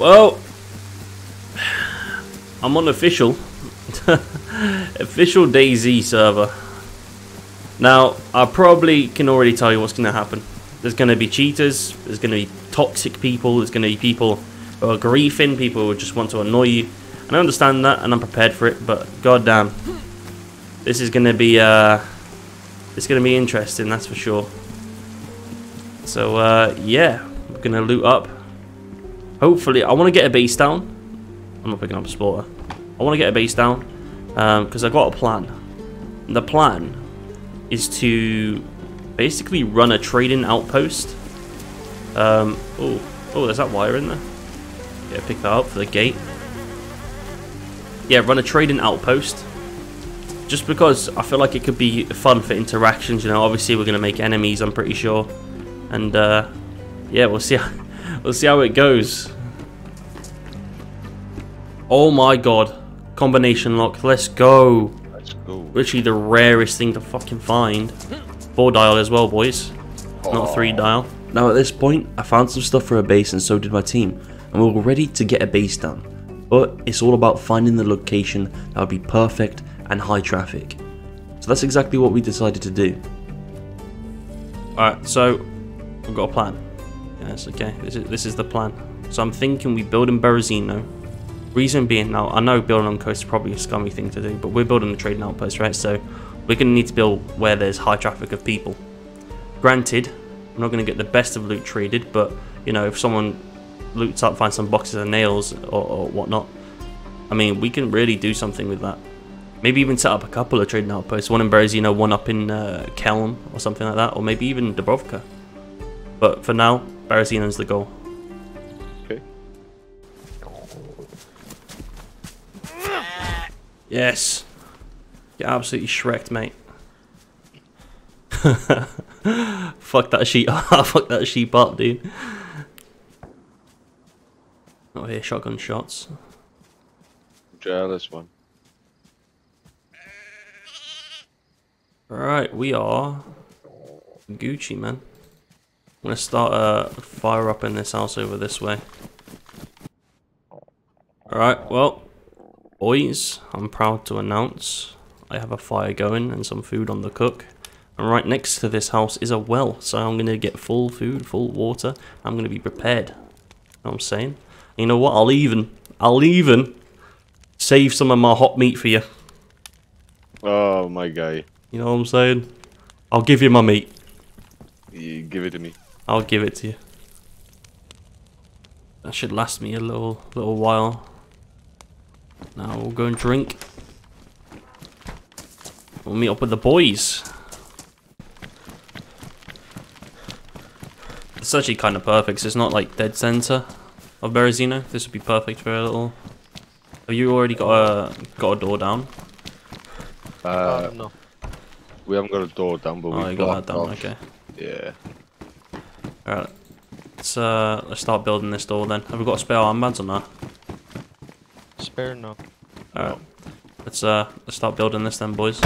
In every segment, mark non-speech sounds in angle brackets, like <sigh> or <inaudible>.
Well, I'm on official. <laughs> official DayZ server. Now, I probably can already tell you what's going to happen. There's going to be cheaters, there's going to be toxic people, there's going to be people who are griefing, people who just want to annoy you. And I understand that, and I'm prepared for it, but goddamn. This is going to be, uh, it's going to be interesting, that's for sure. So, uh, yeah, we're going to loot up. Hopefully, I want to get a base down. I'm not picking up a spotter. I want to get a base down, because um, I've got a plan. The plan is to basically run a trading outpost. Um, oh, oh, there's that wire in there. Yeah, pick that up for the gate. Yeah, run a trading outpost. Just because I feel like it could be fun for interactions, you know. Obviously, we're gonna make enemies. I'm pretty sure, and uh, yeah, we'll see. How, we'll see how it goes. Oh my god, combination lock. Let's go. Let's go. Literally the rarest thing to fucking find. Four dial as well, boys. Not oh. three dial. Now at this point, I found some stuff for a base and so did my team, and we were ready to get a base down. But it's all about finding the location that would be perfect and high traffic. So that's exactly what we decided to do. Alright, so we've got a plan. Okay. This is this is the plan. So I'm thinking we build in Berezino. Reason being now, I know building on coast is probably a scummy thing to do, but we're building a trading outpost, right? So we're gonna need to build where there's high traffic of people. Granted, I'm not gonna get the best of loot traded, but you know, if someone loots up, finds some boxes of nails or, or whatnot, I mean, we can really do something with that. Maybe even set up a couple of trading outposts, one in Berezino, one up in uh, Khelm or something like that, or maybe even Dubrovka. But for now, Berezino's the goal. Okay. Yes. Get absolutely shreked, mate. <laughs> Fuck that sheep. <laughs> Fuck that sheep up, dude. Oh, here, shotgun shots. Jealous one. Alright, we are Gucci, man. I'm gonna start a fire up in this house over this way. Alright, well, boys, I'm proud to announce I have a fire going and some food on the cook. And right next to this house is a well, so I'm gonna get full food, full water. I'm gonna be prepared. You know what I'm saying? You know what? I'll even, I'll even save some of my hot meat for you. Oh, my guy. You know what I'm saying? I'll give you my meat. You give it to me. I'll give it to you. That should last me a little little while. Now we'll go and drink. We'll meet up with the boys. It's actually kind of perfect. 'cause it's not like dead center of Berezino. This would be perfect for a little. Have you already got a got a door down? Uh, no. we haven't got a door down, but we got Oh, we you got that down. off. Okay. Yeah. Alright. Let's uh let's start building this door then. Have we got spare armbands on that? Spare no. Alright. Let's uh let's start building this then boys.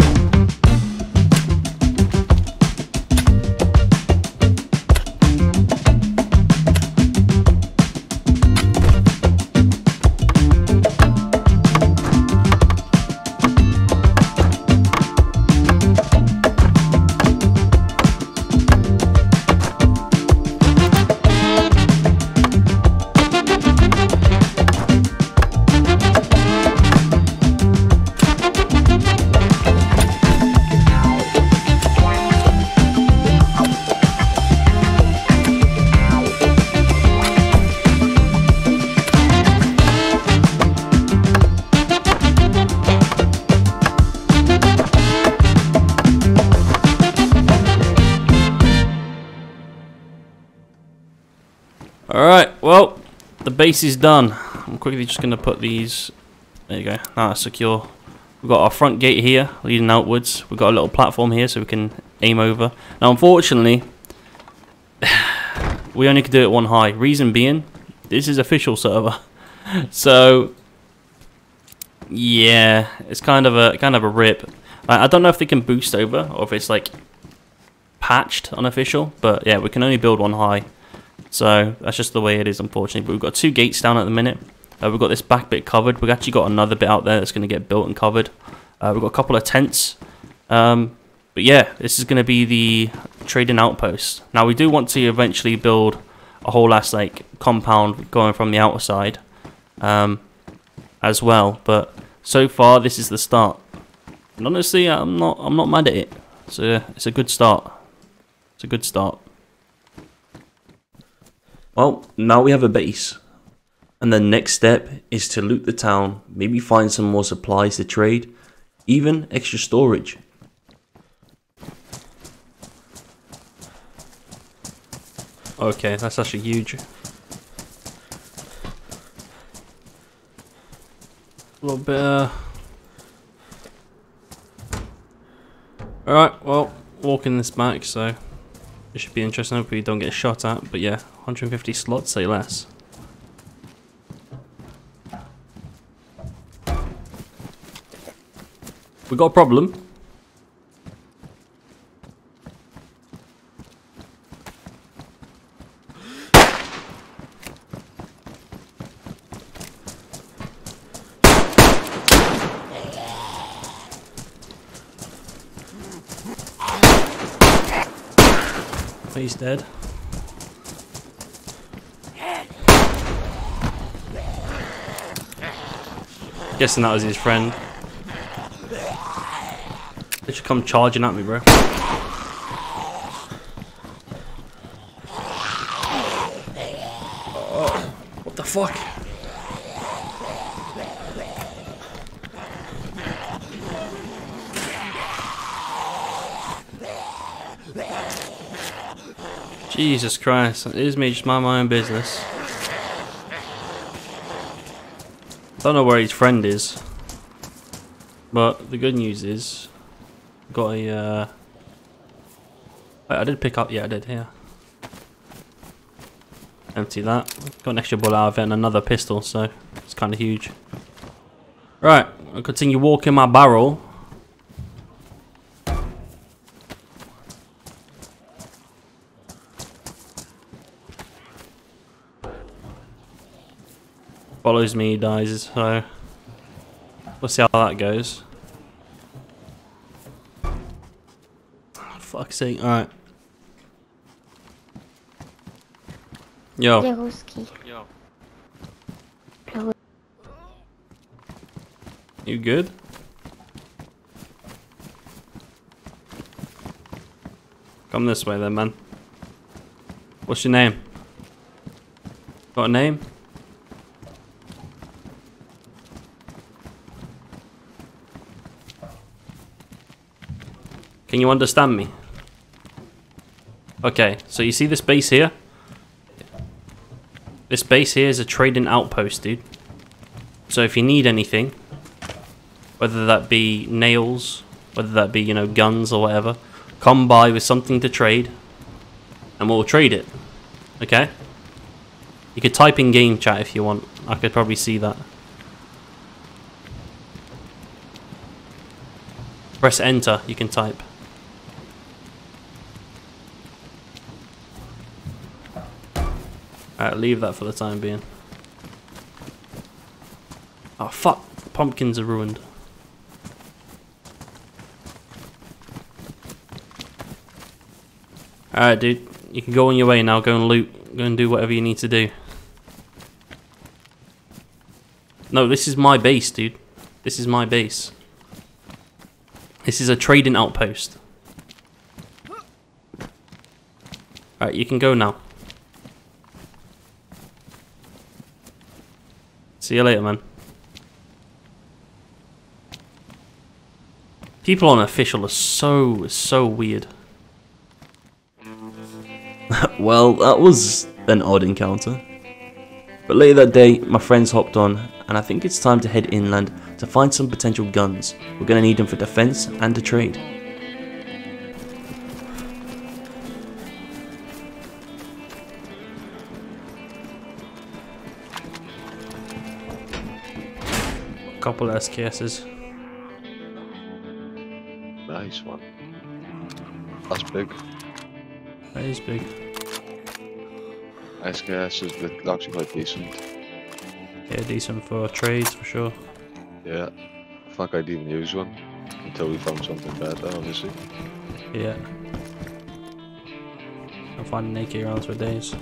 Alright, well, the base is done. I'm quickly just gonna put these there you go, now it's secure. We've got our front gate here leading outwards. We've got a little platform here so we can aim over. Now unfortunately <sighs> we only can do it one high. Reason being, this is official server. <laughs> so yeah, it's kind of a kind of a rip. I, I don't know if they can boost over or if it's like patched unofficial, but yeah, we can only build one high. So that's just the way it is, unfortunately. But we've got two gates down at the minute. Uh, we've got this back bit covered. We've actually got another bit out there that's going to get built and covered. Uh, we've got a couple of tents. Um, but yeah, this is going to be the trading outpost. Now we do want to eventually build a whole ass like compound going from the outside um, as well. But so far, this is the start. And honestly, I'm not I'm not mad at it. A it's a good start. It's a good start. Well, now we have a base. And the next step is to loot the town, maybe find some more supplies to trade, even extra storage. Okay, that's actually huge. A little bit. Uh... Alright, well, walking this back, so it should be interesting. Hopefully, we don't get shot at. But yeah, 150 slots, say less. We got a problem. He's dead. Guessing that was his friend. They should come charging at me, bro. Oh, what the fuck? Jesus Christ, it is me just mind my own business. Don't know where his friend is. But the good news is, got a, uh... Wait, I did pick up, yeah I did, here. Empty that. Got an extra bullet out of it and another pistol, so it's kind of huge. Right, I'll continue walking my barrel. Follows me, he dies, so we'll see how that goes. Oh, fuck's sake, alright. Yo. Ruski. Yo. You good? Come this way then, man. What's your name? Got a name? Can you understand me? Okay, so you see this base here? This base here is a trading outpost, dude. So if you need anything, whether that be nails, whether that be, you know, guns or whatever, come by with something to trade, and we'll trade it. Okay? You could type in game chat if you want. I could probably see that. Press enter, you can type. Alright, leave that for the time being. Oh fuck, pumpkins are ruined. Alright dude, you can go on your way now, go and loot, go and do whatever you need to do. No, this is my base, dude. This is my base. This is a trading outpost. Alright, you can go now. See you later, man. People on official are so, so weird. <laughs> Well, that was an odd encounter. But later that day, my friends hopped on, and I think it's time to head inland to find some potential guns. We're gonna need them for defense and to trade. Couple of SKSs. Nice one. That's big. That is big. SKS is the- actually quite decent. Yeah, decent for trades for sure. Yeah. Fuck, I didn't use one until we found something better, obviously. Yeah. I'm finding AK rounds for days.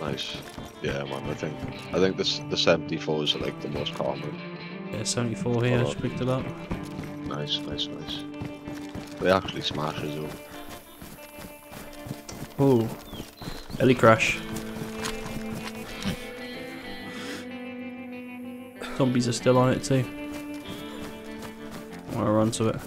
Nice. Yeah, man. I think I think this the 74s are like the most common. Yeah, 74 here, just picked it up. Nice, nice, nice. They actually smash as well. Oh, heli crash. Zombies are still on it too. I want to run to it.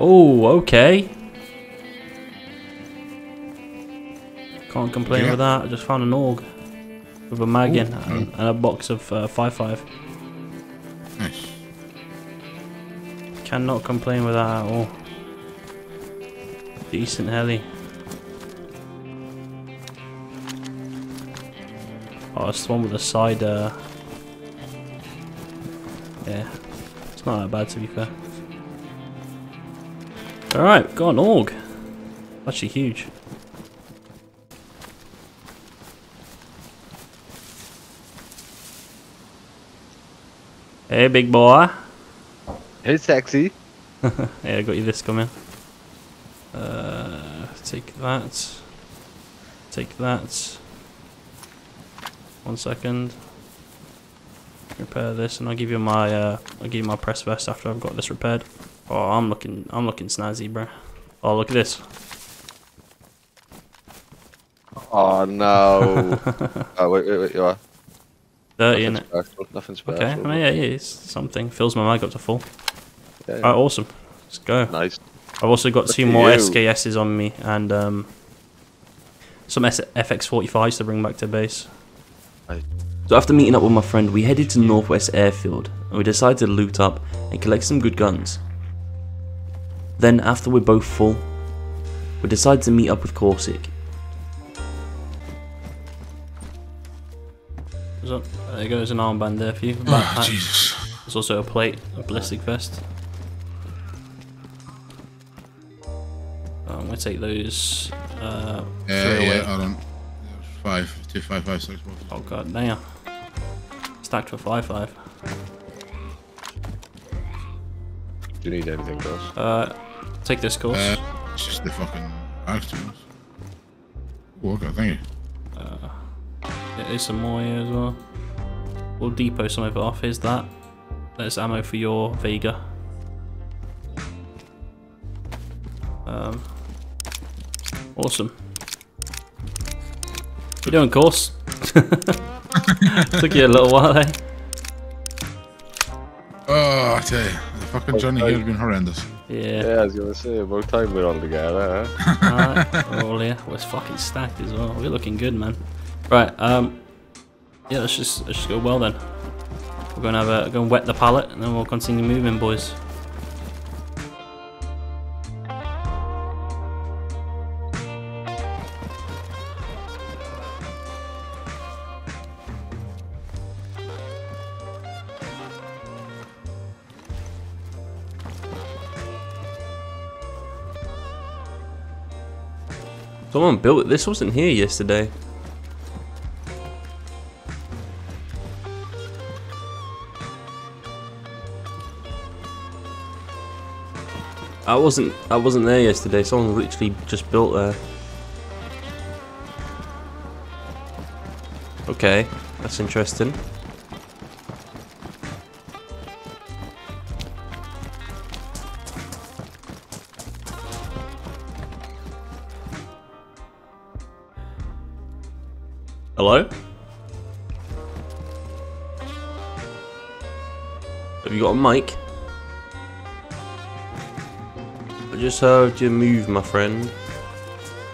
Oh, okay. Can't complain Yeah. with that. I just found an AUG with a mag in Ooh, and, a box of uh, five five. Nice. Cannot complain with that at all. Decent heli. Oh, it's the one with the side, uh... Yeah. It's not that bad to be fair. Alright, got an AUG. Actually huge. Hey, big boy. Hey, sexy. <laughs> Yeah, I got you this coming. Uh, take that. Take that. One second. Repair this, and I'll give you my uh, I'll give you my press vest after I've got this repaired. Oh, I'm looking, I'm looking snazzy, bro. Oh, look at this. Oh no. <laughs> oh wait, wait, wait. You are. Dirty, Nothing innit? special. Nothing special. Okay, I mean, yeah, yeah, it's something. Fills my mag up to full. Yeah, yeah. Alright, awesome. Let's go. Nice. I've also got Look two more you. SKSs on me and um, some S- FX45s to bring back to base. So after meeting up with my friend, we headed to Northwest Airfield and we decided to loot up and collect some good guns. Then after we're both full, we decide to meet up with Corsic. What's up? There goes an armband there for you. Oh, Jesus. There's also a plate, a ballistic vest. I'm gonna take those. Uh, Yeah, three away. yeah, hold on. Five, two, five, five, six, boxes. Oh god, damn. Stacked for five five. Do you need anything else? Uh, take this course. Uh, it's just the fucking axe tools. Oh, okay, thank you. Yeah, there's some more here as well. We'll depot some of it off. Here's that. There's ammo for your Vaiga. Um, awesome. You doing, course? <laughs> Took you a little while, eh? Oh, I tell you, the fucking Johnny Okay. here's been horrendous. Yeah. Yeah, I was gonna say about time we're all together. Huh? Alright, we're all here. <laughs> We're fucking stacked as well. We're looking good, man. Right, um, yeah, let's just let's just go well then. We're gonna have a go and wet the pallet, and then we'll continue moving, boys. Someone built it. This wasn't here yesterday. I wasn't. I wasn't there yesterday. Someone literally just built there. Okay, that's interesting. Mic? I just heard you move, my friend.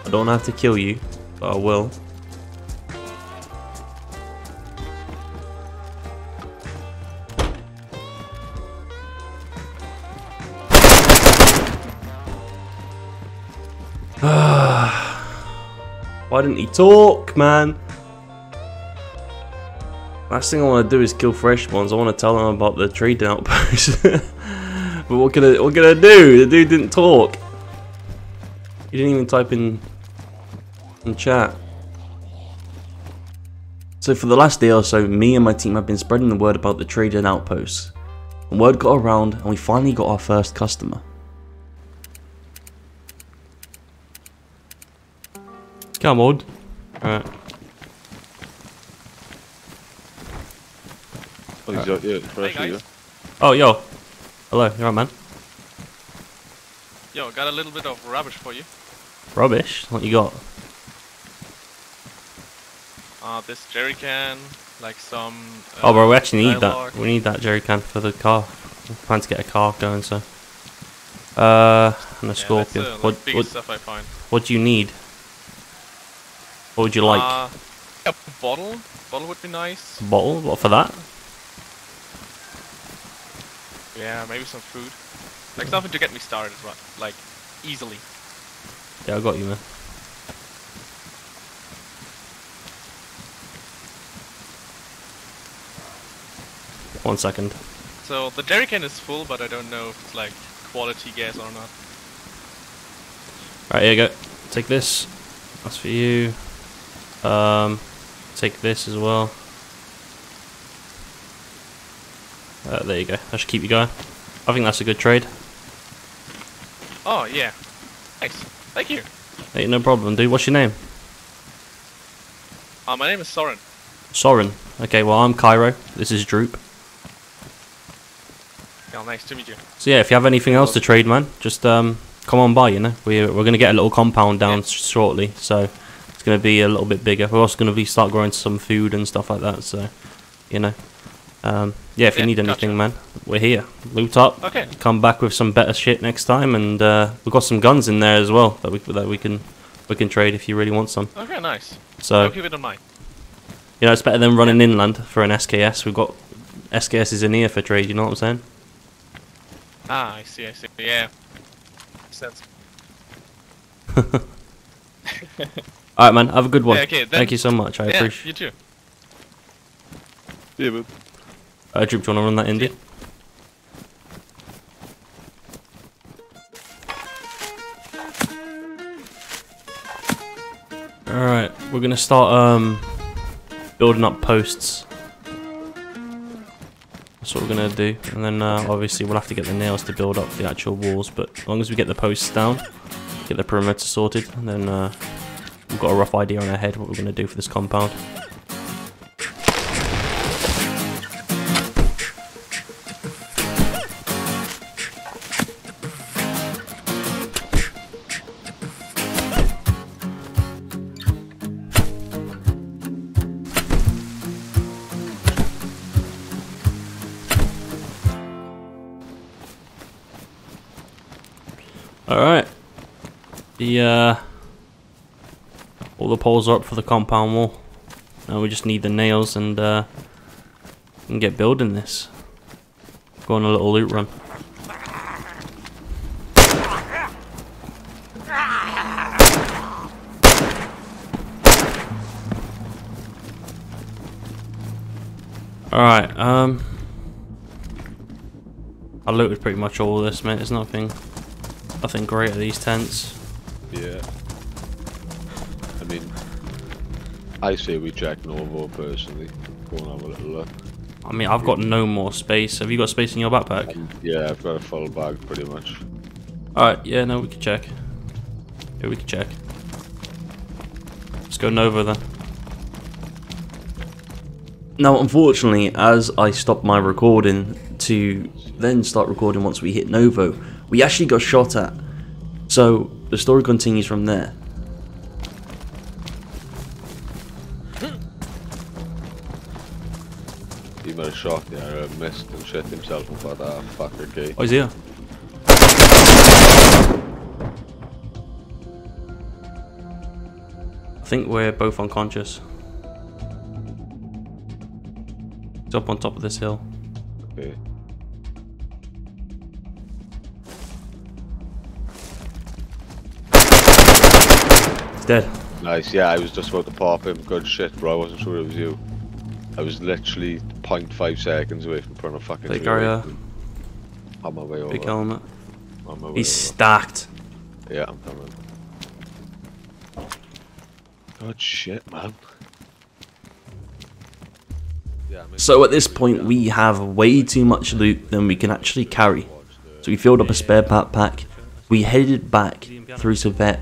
I don't have to kill you, but I will. <sighs> Why didn't he talk, man? Last thing I want to do is kill fresh ones. I want to tell them about the trading <laughs> outpost. but what can I what can I do? The dude didn't talk. He didn't even type in in chat. So for the last day or so, me and my team have been spreading the word about the trading outposts. And word got around, and we finally got our first customer. Come on. Alright. Oh, he's out, yeah, fresh, guys. yeah. Oh, yo. Hello, you alright, man? Yo, got a little bit of rubbish for you. Rubbish. What you got? Uh, this jerry can, like some. Uh, Oh, bro, we actually need dialogue. that. We need that jerry can for the car. We plan to get a car going, so. Uh, and a Yeah, scorpion. That's, uh, what, like, biggest what, stuff I find. what do you need? What would you like? Uh, a bottle. Bottle would be nice. bottle? What for that? Yeah, maybe some food. Like something to get me started, right? Like easily. Yeah, I got you, man. One second. So the jerry can is full, but I don't know if it's like quality gas or not. Alright, here you go. Take this. That's for you. Um, take this as well. Uh, there you go. That should keep you going. I think that's a good trade. Oh yeah, nice. Thank you. Hey, no problem, dude. What's your name? Uh, my name is Soren. Soren. Okay, well, I'm Kyro. This is Droop. Yeah, nice to meet you. So yeah, if you have anything else to trade, man, just um, come on by. You know, We're, we're gonna get a little compound down Yeah. shortly, so it's gonna be a little bit bigger. We're also gonna be start growing some food and stuff like that. So, you know, um, yeah, if you Yeah, need gotcha. anything, man, we're here. Loot up. Okay. Come back with some better shit next time, and uh, we've got some guns in there as well that we that we can we can trade if you really want some. Okay, nice. So I'll keep it in mind. you know, it's better than running inland for an SKS. We've got SKSs in here for trade. You know what I'm saying? Ah, I see, I see. Yeah. Makes Sense. <laughs> All right, man. Have a good one. Yeah, okay, then- Thank you so much. I yeah, appreciate. you too. Yeah, but Uh, Droop, do you want to run that indie? Alright, we're gonna start um building up posts. That's what we're gonna do. And then uh, obviously we'll have to get the nails to build up the actual walls, but as long as we get the posts down, get the perimeter sorted, and then uh, we've got a rough idea in our head what we're gonna do for this compound. All the poles are up for the compound wall. Now we just need the nails and uh and get building this. Go on a little loot run. Alright, um I looted pretty much all of this, mate. There's nothing nothing great at these tents. yeah. I say we check Novo personally. Go and have a little look. I mean, I've got no more space. Have you got space in your backpack? Um, yeah, I've got a full bag pretty much. Alright, yeah, no, we can check. Yeah, we can check. Let's go Nova then. Now, unfortunately, as I stopped my recording to then start recording once we hit Novo, we actually got shot at. So the story continues from there. Shot, yeah, uh, missed and shit himself up that fucker gate. Oh, he's here. I think we're both unconscious. He's up on top of this hill. Okay. He's dead. Nice, yeah, I was just about to pop him. Good shit, bro. I wasn't sure it was you. I was literally 0.5 seconds away from putting a fucking Big tree area. On my way over. Big helmet. On my way He's over. stacked. Yeah, I'm coming. Good shit, man. Yeah, So at this point, we have way too much loot than we can actually carry. So we filled up a spare backpack. We headed back through Savet,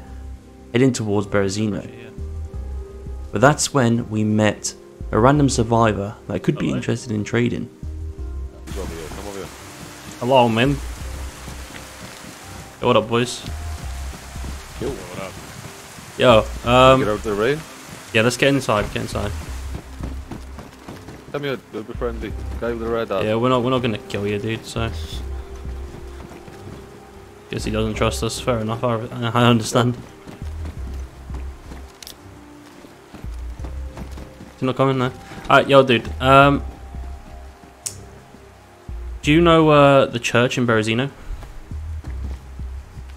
heading towards Berezino. But that's when we met a random survivor that could be interested in trading. Come over here, come over here. Hello, man. Yo, what up, boys? Yo, Yo, Get um, out of the rain. yeah, let's get inside. Get inside. Come here, we'll be friendly. Guy with the red hat. Yeah, we're not we're not gonna kill you, dude. So, guess he doesn't trust us. Fair enough. I, I understand. He's not coming now. Alright, yo, dude. Um, do you know uh, the church in Berezino?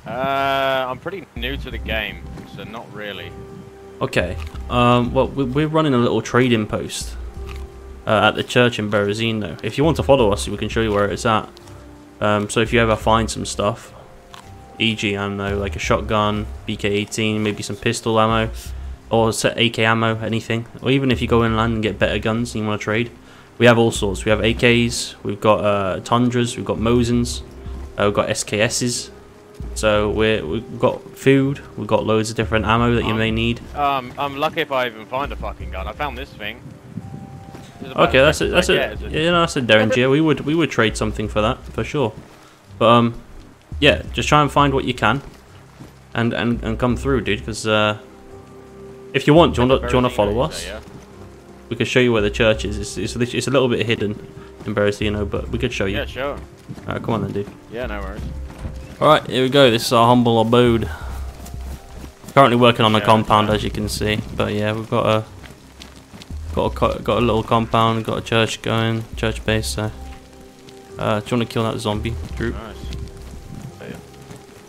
Uh, I'm pretty new to the game, so not really. Okay. Um, well, we- we're running a little trading post uh, at the church in Berezino. If you want to follow us, we can show you where it's at. Um, so if you ever find some stuff, e.g., I don't know, like a shotgun, BK-18, maybe some pistol ammo, or set AK ammo, anything, or even if you go inland and get better guns and you want to trade, we have all sorts. We have AKs, we've got uh, Tundras, we've got Mosins, uh, we've got SKSs. So we're, we've got food, we've got loads of different ammo that you Um, may need. Um, I'm lucky if I even find a fucking gun. I found this thing. This is about Okay, that's a that's a get, is it? yeah, no, that's a Derringer. <laughs> we would we would trade something for that for sure. But um, yeah, just try and find what you can, and and, and come through, dude. Because uh, if you want, do you want to, do you want to follow us? yeah? We could show you where the church is. It's it's, it's a little bit hidden in Berezino, but we could show you. Yeah, sure. Alright, come on then, dude. Yeah, no worries. All right, here we go. This is our humble abode. Currently working on the Yeah, compound, as you can see. But yeah, we've got a got a got a little compound, got a church going, church base. So, uh, do you want to kill that zombie group? Nice.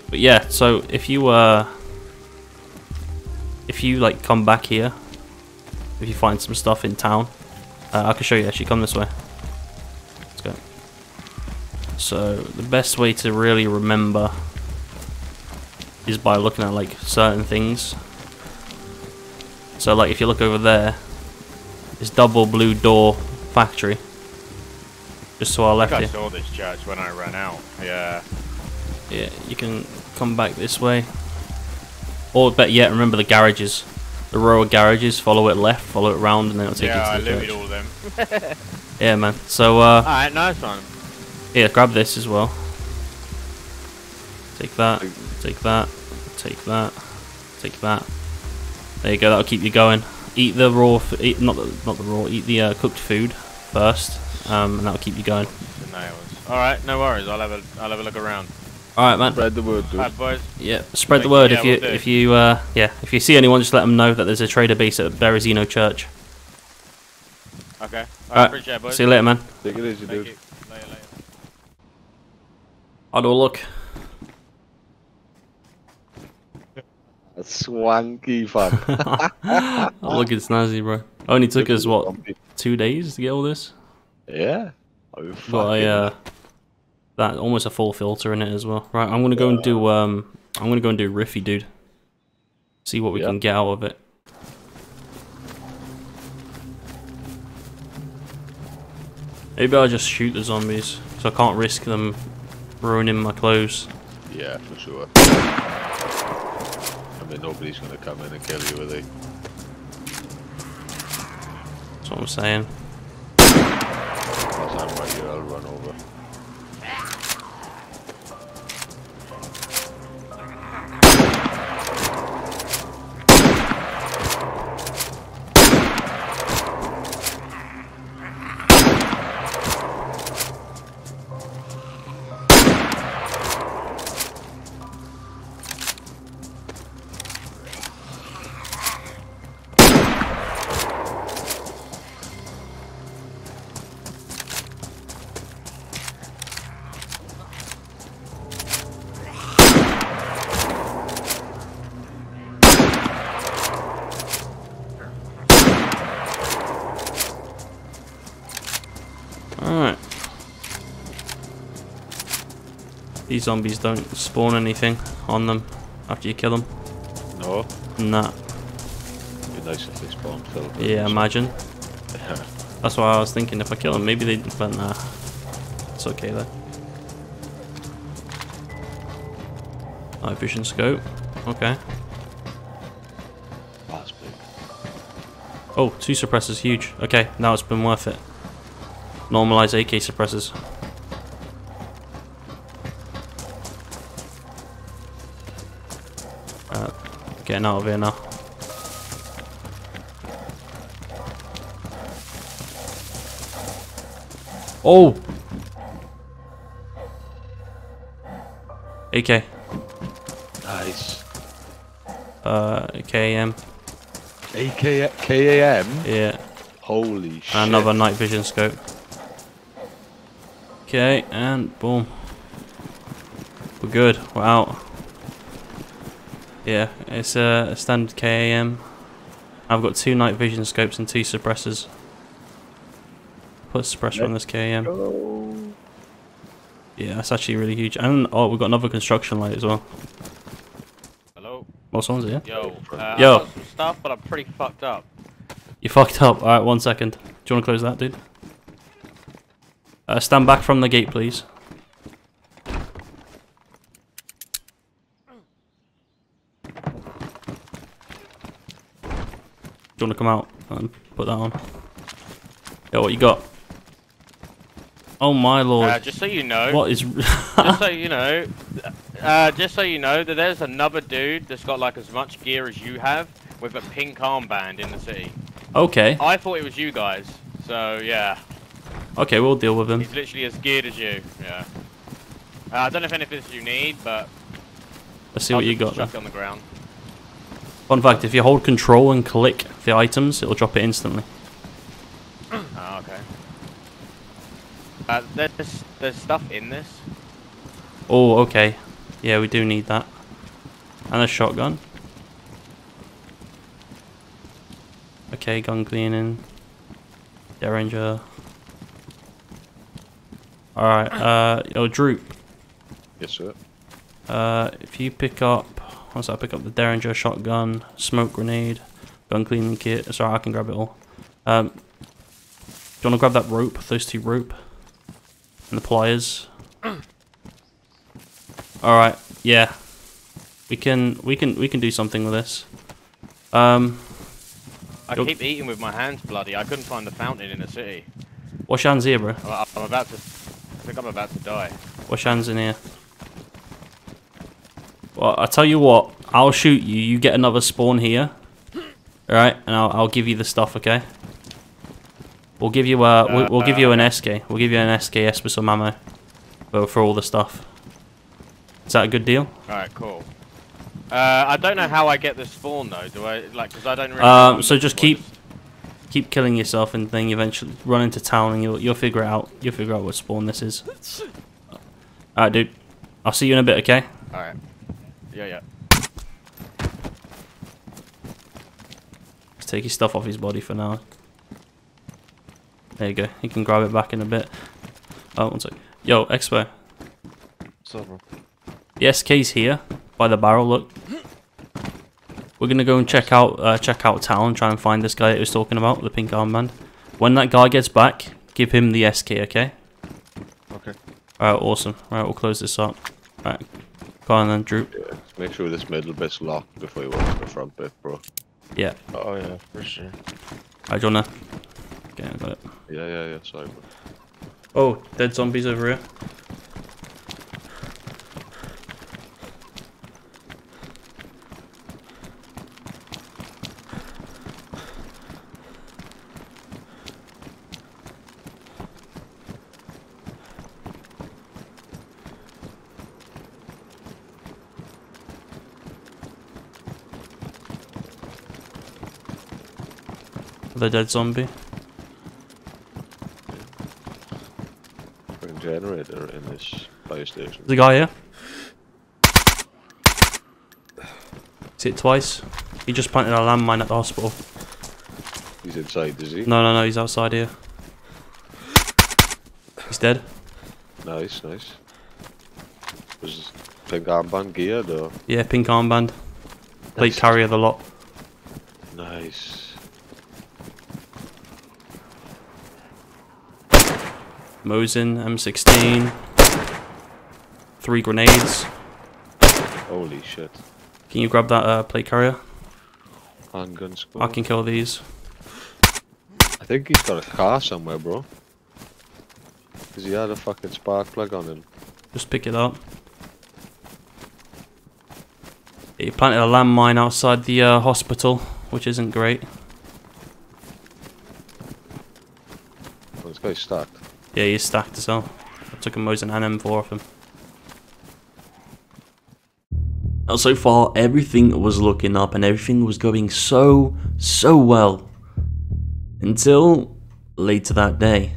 But yeah, so if you uh, if you like come back here, if you find some stuff in town, uh, I can show you. Actually, come this way. Let's go. So the best way to really remember is by looking at like certain things. So like if you look over there, it's double blue door factory. Just to our I left think I here. saw this church when I ran out. Yeah. Yeah, you can come back this way. Or better yet, remember the garages. The row of garages, follow it left, follow it round, and then it'll take yeah, you to the I looted all of them. <laughs> Yeah, man. So, uh, Alright, nice one. here, grab this as well. Take that, take that, take that, take that. There you go, that'll keep you going. Eat the raw, f- eat, not the, not the raw, eat the uh, cooked food first, um, and that'll keep you going. The nails. Alright, no worries. I'll have a I'll have a look around. Alright, man. Spread the word, dude. Alright, boys. Yeah, spread the word you, if yeah, you will if you uh yeah if you see anyone, just let them know that there's a trader base at Berezino Church. Okay. Alright, Alright, appreciate it, boys. see you later, man. Take it easy, Thank dude. you. Later, later. I'll do a look. That's swanky, fam. oh, look, it's snazzy, bro. Only took us what two days to get all this, Yeah. Oh, but I uh that almost a full filter in it as well. Right, I'm gonna go and do um I'm gonna go and do Rify, dude. See what we Yeah. can get out of it. Maybe I'll just shoot the zombies, so I can't risk them ruining my clothes. Yeah, for sure. I mean, nobody's gonna come in and kill you, are they? That's what I'm saying. Unless I'm right I'll run over. These zombies don't spawn anything on them after you kill them. No, Nah. it'd be nice if they spawned. Yeah, imagine. <laughs> That's why I was thinking if I kill them, maybe they. But nah. It's okay though. Night vision scope. Okay. That's big. Oh, two suppressors, huge. Okay, now it's been worth it. Normalize AK suppressors. Out of here now. Oh! AK. Nice. Uh, KM. AK KAM. Yeah. Holy shit. Another night vision scope. Okay, and boom. We're good. We're out. Yeah, it's a, a standard KAM. I've got two night vision scopes and two suppressors. Put a suppressor on this KAM. Yeah, that's actually really huge. And oh, we've got another construction light as well. Hello? What's on here? Yo. Uh, Yo. I've got some stuff, but I'm pretty fucked up. You fucked up. Alright, one second. Do you want to close that, dude? Uh, stand back from the gate, please. Want to come out and put that on? Yo, what you got? Oh my lord. Uh, just so you know. what is... just so you know, uh, just so you know that there's another dude that's got like as much gear as you have with a pink armband in the city. okay. I thought it was you guys, so yeah, Okay, we'll deal with him. he's literally as geared as you. Yeah. Uh, I don't know if any of you need, but Let's see I'll what you got there. on the ground. Fun fact, if you hold control and click the items, it'll drop it instantly. Oh, okay. Uh, there's there's stuff in this. Oh, okay. Yeah, we do need that. And a shotgun. Okay, gun cleaning. Derringer. Alright, uh, yo, Droop. Yes, sir. Uh, if you pick up, once I pick up the Derringer shotgun, smoke grenade, gun cleaning kit. Sorry, I can grab it all. Um, do you want to grab that rope? Those two rope and the pliers. <clears throat> all right, yeah, we can we can we can do something with this. Um, I keep eating with my hands bloody. I couldn't find the fountain in the city. wash hands here, bro. I'm, I'm about to. I think I'm about to die. Wash hands in here. Well, I tell you what, I'll shoot you. You get another spawn here, all right? And I'll, I'll give you the stuff, okay? We'll give you uh, we'll, we'll give you an SK. We'll give you an SKS with some ammo for, for all the stuff. Is that a good deal? All right, cool. Uh, I don't know how I get the spawn though. Do I like? Because I don't really. Um, so just keep-. Keep killing yourself and then eventually run into town and you'll you'll figure out. You'll figure out what spawn this is. <laughs> All right, dude. I'll see you in a bit, okay? All right. Yeah, yeah. Take his stuff off his body for now. There you go. He can grab it back in a bit. Oh, one sec. Yo, Expo. The SK's here by the barrel. Look. We're gonna go and check out uh, check out town. Try and find this guy that was talking about the pink armband. When that guy gets back, give him the SK. Okay. Okay. All right. Awesome. All right. We'll close this up. All right. Go on then, Droop. Yeah. Make sure this middle bit's locked before you walk to the front bit, bro. Yeah. Oh yeah, for sure. All right, do you wanna? Okay, I got it. Yeah, yeah, yeah. Sorry, bro. Oh, dead zombies over here. The dead zombie. Fucking generator in this fire station. There's a guy here. See it twice. He just planted a landmine at the hospital. He's inside, is he? No, no, no, he's outside here. He's dead. Nice, nice. Was pink armband geared or? Yeah, pink armband. Plate Nice. carrier the lot. Nice. Mosin, M16. Three grenades. Holy shit. Can you grab that uh, plate carrier? Handgun I can kill these. I think he's got a car somewhere, bro. Cause he had a fucking spark plug on him. Just pick it up. He planted a landmine outside the uh, hospital, which isn't great. Oh, this guy's stacked. Yeah, he's stacked as well. I took a Mosin and M4 off him. Now, so far, everything was looking up and everything was going so, so well. Until later that day.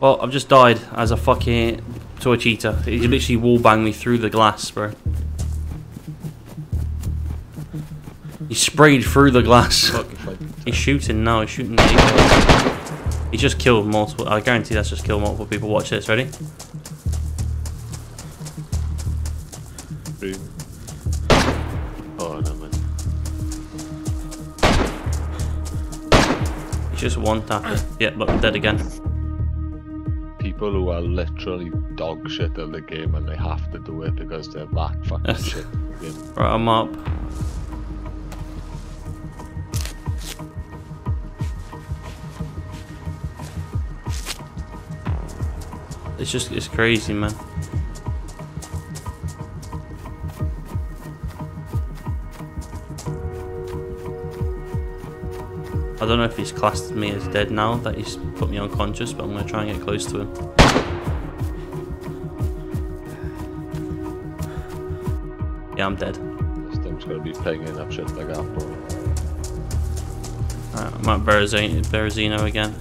Well, I've just died as a fucking to a cheater. He literally wall banged me through the glass, bro. He sprayed through the glass. He's shooting now. He's shooting. He just killed multiple. I guarantee that's just killed multiple people. Watch this. Ready? Oh no man. He's just one tapping. Yeah, look, dead again. People who are literally dog shit at the game and they have to do it because they're that fucking <laughs> shit. at the game. Right, I'm up. It's just, it's crazy, man. I don't know if he's classed me as dead now that he's put me unconscious, but I'm going to try and get close to him. Yeah, I'm dead. This thing's gonna be pinging up shit like that, bro. Alright, I'm at Berezino again.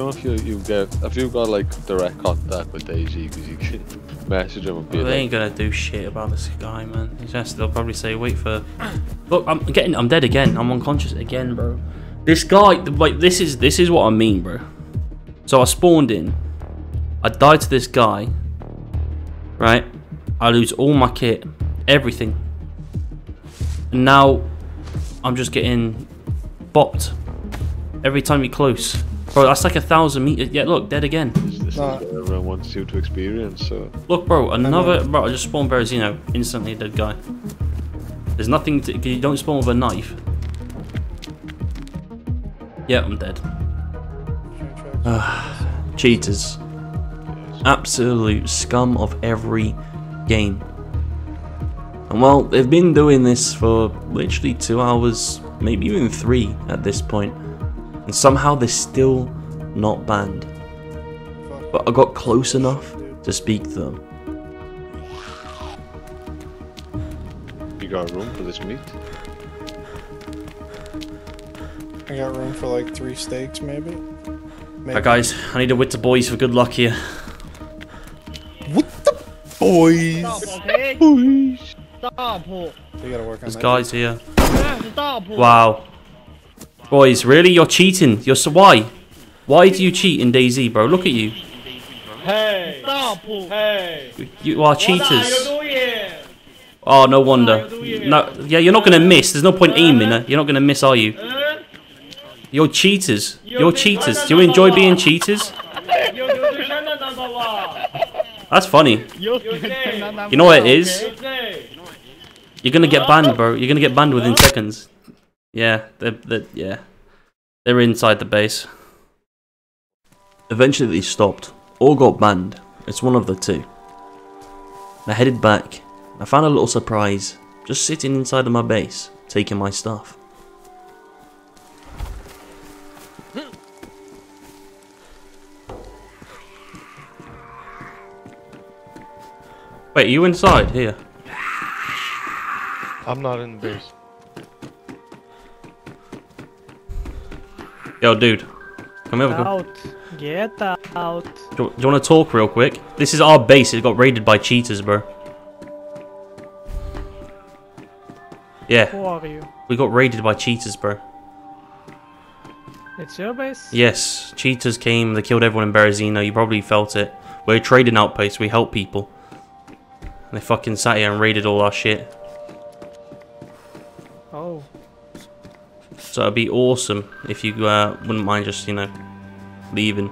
I don't know if you you get have you got like direct contact with DayZ because you can <laughs> message him and be Well, they ain't gonna do shit about this guy, man. It's just they'll probably say, "Wait for." Look, I'm getting, I'm dead again. I'm unconscious again, bro. This guy, like, this is this is what I mean, bro. So I spawned in. I died to this guy. Right. I lose all my kit, everything. And now, I'm just getting bopped every time you're close. Bro, that's like a thousand meters. Yeah, look, dead again. this, this Nah. is what everyone wants you to experience. So Look, bro, another. Bro, I just spawned Berezino. Instantly dead guy. There's nothing to. You don't spawn with a knife. Yeah, I'm dead. <sighs> Cheaters. Absolute scum of every game. And well, they've been doing this for literally two hours, maybe even three at this point, and somehow they're still not banned. But I got close enough to speak to them. you got room for this meat? I got room for like three steaks, maybe. maybe. Right, guys, I need a wit to boys for good luck here. What the Boys, Stop! we gotta work on There's guys here. Stop! Wow. Boys, really? You're cheating. You're so why? Why do you cheat in DayZ, bro? Look at you. Hey! Stop! Hey! You are cheaters. Oh, no wonder. No, yeah, you're not gonna miss. There's no point aiming. uh, You're not gonna miss, are you? You're cheaters. You're cheaters. Do you enjoy being cheaters? That's funny. You know what it is? You're gonna get banned, bro. You're gonna get banned within seconds. Yeah, they're, they're yeah, they're inside the base. Eventually they stopped, or got banned. It's one of the two. I headed back. I found a little surprise, just sitting inside of my base, taking my stuff. Wait, are you inside here? I'm not in the base. Yo, dude, come over. Out! Get out! Do, you- do you want to talk real quick? This is our base. It got raided by cheaters, bro. Yeah, Who are you? we got raided by cheaters, bro. It's your base? Yes, cheaters came, they killed everyone in Berezino, you probably felt it. We're a trading outpost, we help people. And they fucking sat here and raided all our shit. Oh. So it'd be awesome if you uh, wouldn't mind just, you know, leaving.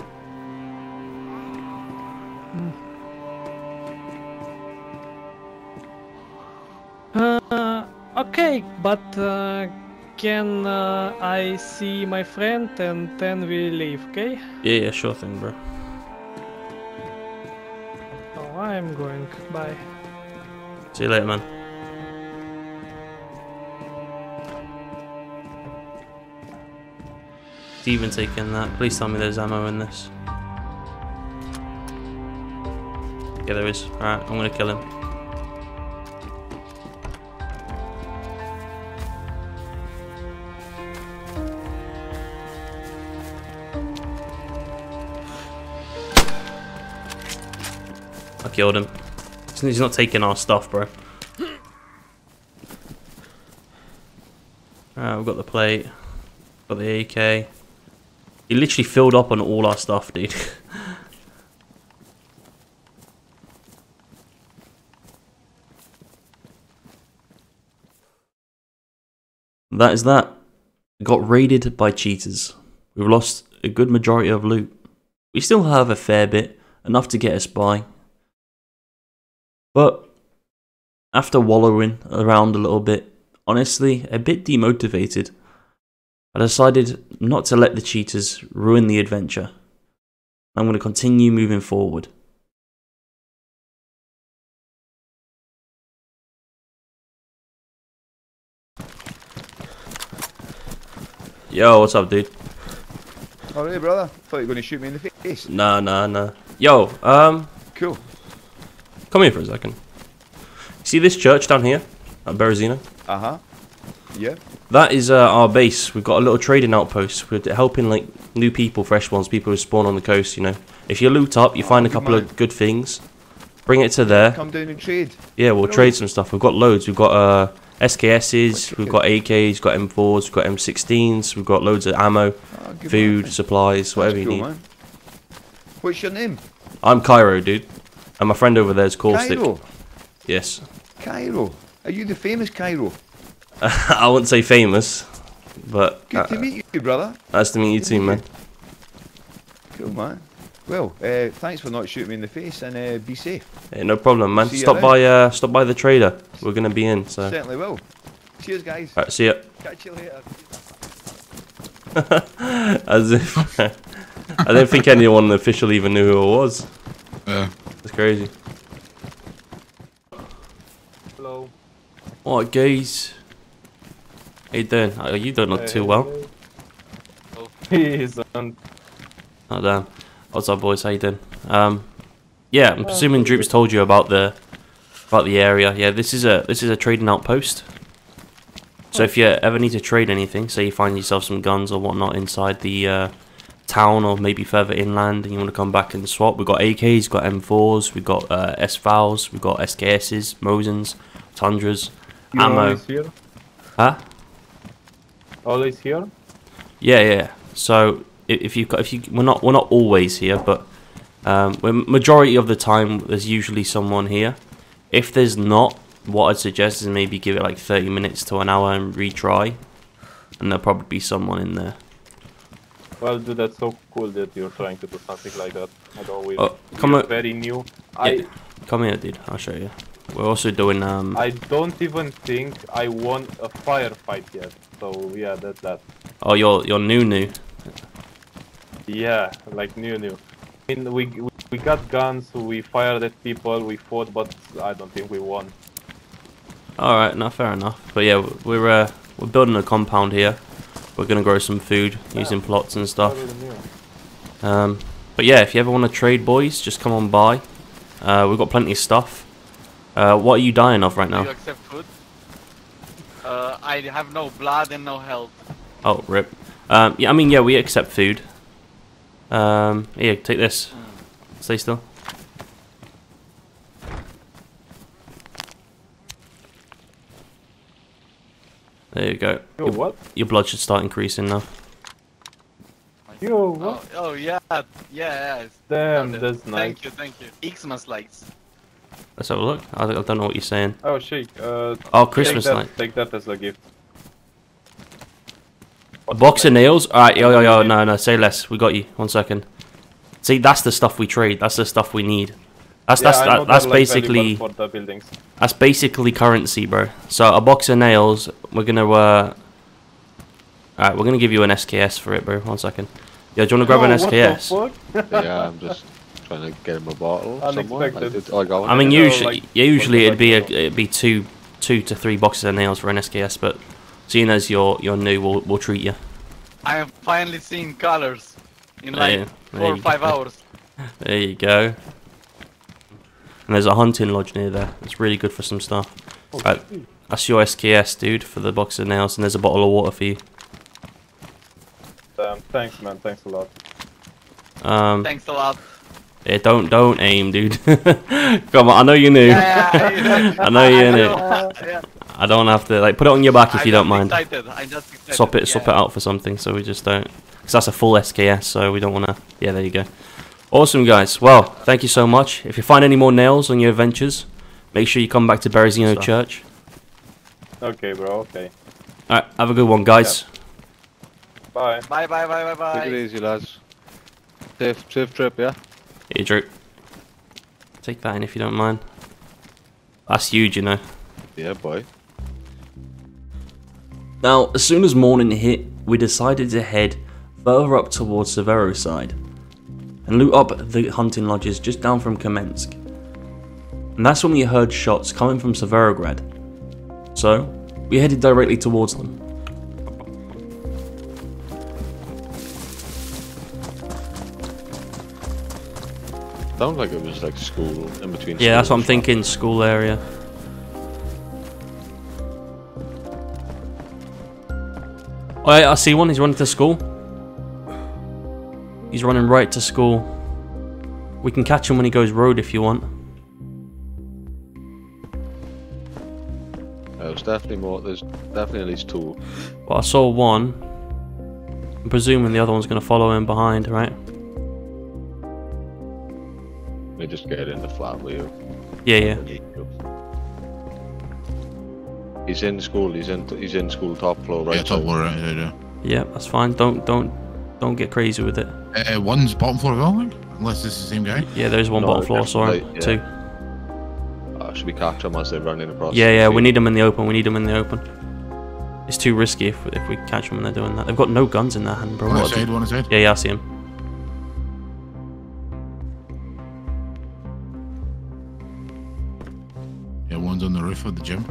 Uh, okay, but uh, can uh, I see my friend and then we leave, okay? Yeah, yeah, sure thing, bro. Oh, I'm going. Bye. See you later, man. Steven taking that. Please tell me there's ammo in this. Yeah, there is. Alright, I'm gonna kill him. I killed him. He's not taking our stuff, bro. Alright, we've got the plate. Got the AK. He literally filled up on all our stuff, dude. <laughs> that is that. Got raided by cheaters. We've lost a good majority of loot. We still have a fair bit, enough to get us by. But after wallowing around a little bit, honestly, a bit demotivated, I decided not to let the cheaters ruin the adventure. I'm going to continue moving forward. Yo, what's up, dude? Alright, brother. Thought you were going to shoot me in the face. Nah, nah, nah. Yo, um, Cool. come here for a second. See this church down here at Berezino? Uh huh. Yeah. That is uh, our base. We've got a little trading outpost. We're helping like new people, fresh ones, people who spawn on the coast. You know, if you loot up, you find a couple of good things. Bring it to there. Come down and trade. Yeah, we'll No. trade some stuff. We've got loads. We've got uh, SKSs. We've got AKs. Got M4s. We've got M16s. We've got loads of ammo, Oh, food, man. supplies, whatever That's you cool, need. Man. What's your name? I'm Kyro, dude, and my friend over there is Caustic. Kyro. Yes, Kyro. Are you the famous Kyro? <laughs> I wouldn't say famous, but Good uh, to meet you, brother. nice to meet you too, man. Cool, man. Well, uh, thanks for not shooting me in the face and uh, be safe. Yeah, no problem, man. See Stop by, uh, stop by the trader. We're gonna be in. So, Certainly will. Cheers, guys. Alright, see ya. Catch you later. <laughs> As if <laughs> I don't think anyone officially even knew who I was. Yeah. It's crazy. Hello. What, guys? How you doing? Oh, you don't look too well. <laughs> Oh, He's on. Oh damn. What's up, boys? How you doing? Um, yeah, I'm presuming Droops told you about the about the area. Yeah, this is a this is a trading outpost. So if you ever need to trade anything, say you find yourself some guns or whatnot inside the uh, town or maybe further inland, and you want to come back and swap, we've got AKs, we've got M4s, we've got uh, S-Vals, we've got SKSs, Mosins, Tundras, You ammo. Huh? Always here? Yeah, yeah. So if you've got, if you, we're not, we're not always here, but um, majority of the time there's usually someone here. If there's not, what I'd suggest is maybe give it like 30 minutes to an hour and retry, and there'll probably be someone in there. Well, dude, that's so cool that you're trying to do something like that. I don't we, Oh, come we're on. very new. Yeah, I come here, dude. I'll show you. We're also doing um. I don't even think I won a firefight yet. So yeah, that's that. oh, you're you're new, new. Yeah, like new new. I mean, we we- we got guns, we fired at people, we fought, but I don't think we won. All right, no, fair enough. But yeah, we're uh, we're building a compound here. We're gonna grow some food using plots and stuff. Um, but yeah, if you ever want to trade, boys, just come on by. Uh, we've got plenty of stuff. Uh, what are you dying of right Do you now? Accept food? Uh, I have no blood and no health. Oh, rip. Um, yeah, I mean, yeah, we accept food. Um, here, take this. Stay still. There you go. Yo, Your- what? Your blood should start increasing now. Yo, what? Oh, oh yeah, yeah, yeah. Damn, Got that's nice. Thank you, thank you. Xmas lights. Let's have a look. I, I don't know what you're saying. Oh, shit. Uh, Oh, Christmas take that, light. Take that as a gift. A box of nails? Alright, yo, yo, yo, no, no, say less. We got you. One second. See, that's the stuff we trade. That's the stuff we need. That's Yeah, that's that, that's like, basically for the buildings. that's basically currency, bro. So a box of nails. We're gonna uh. Alright, we're gonna give you an SKS for it, bro. One second. Yo, do you wanna grab an Oh, what SKS? <laughs> yeah, I'm just trying to get him a bottle. somewhere. Like, Unexpected. it- I. I mean, usually, like, usually it'd be a, it'd be two, two to three boxes of nails for an SKS, but seeing as you're you're new, we'll we'll treat you. I am finally seeing colors in like there four or five go. hours. <laughs> There you go. And there's a hunting lodge near there. It's really good for some stuff. Oh, Right, that's your SKS, dude, for the box of nails, and there's a bottle of water for you. Damn, thanks, man. Thanks a lot. Um, Thanks a lot. Yeah, don't don't aim, dude. <laughs> Come on, I know you're new. Yeah, yeah, I <laughs> know you're I new. know, uh, yeah. I don't have to like put it on your back if I'm you don't mind. Excited. I'm just excited. Swap it, swap it out for something, so we just don't. Because that's a full SKS, so we don't want to. Yeah, there you go. Awesome, guys. Well, thank you so much. If you find any more nails on your adventures, make sure you come back to Berezino Stuff. Church. Okay, bro. Okay. Alright, have a good one, guys. Bye. Bye, bye, bye, bye, Take it easy, lads. Safe, safe trip, yeah. Here, Drew. Take that in if you don't mind. That's huge, you know. Yeah, boy. Now, as soon as morning hit, we decided to head further up towards Severo side and loot up the hunting lodges just down from Kamensk. And that's when we heard shots coming from Severograd. So, we headed directly towards them. Sounds like it was like school in between. Yeah, that's what I'm thinking. School area. Oh, yeah, I see one. He's running to school. He's running right to school. We can catch him when he goes road if you want. Uh, There's definitely more. There's definitely at least two. Well, I saw one. I'm presuming the other one's going to follow him behind, right? They just get in the flat with you. Yeah, yeah. He's in school. He's in. He's in school top floor, right? Yeah, top floor, right? Yeah, yeah. Yeah, that's fine. Don't don't don't get crazy with it. Uh, one's bottom floor as well, I think. Unless it's the same guy. Yeah, there's one No, bottom floor. Sorry, him. definitely, Two. Uh, should we catch them as they're running across? Yeah, yeah. We need them in the open. We need them in the open. It's too risky if if we catch them when they're doing that. They've got no guns in their hand, bro. One What aside, one aside. Yeah, yeah. I see him. Yeah, one's on the roof of the gym.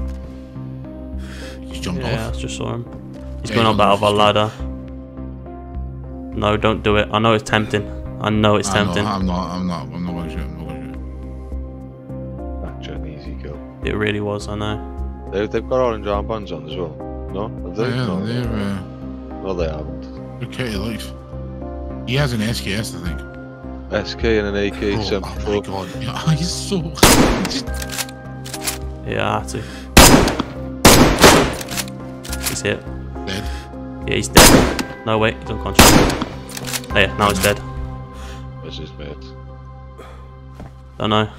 He's jumped Yeah, I just saw him. He's Yeah, going up on out the of a ladder. No, don't do it. I know it's tempting. I know it's I'm tempting. not, I'm not. I'm not. I'm not going to shoot. I'm not going to shoot. That's an easy kill. It really was. I know. They, they've got orange armbands on as well. No, have they? Yeah, no, they're, uh, no, they haven't. they're Katie Life. He has an SKS, I think. SK and an AK. Oh, oh my god. Yeah, <laughs> he's so. <laughs> Yeah, I had to. He's hit. Dead. Yeah, he's dead. No, wait, he's unconscious. Oh, yeah, now he's dead. This is mate. Don't know.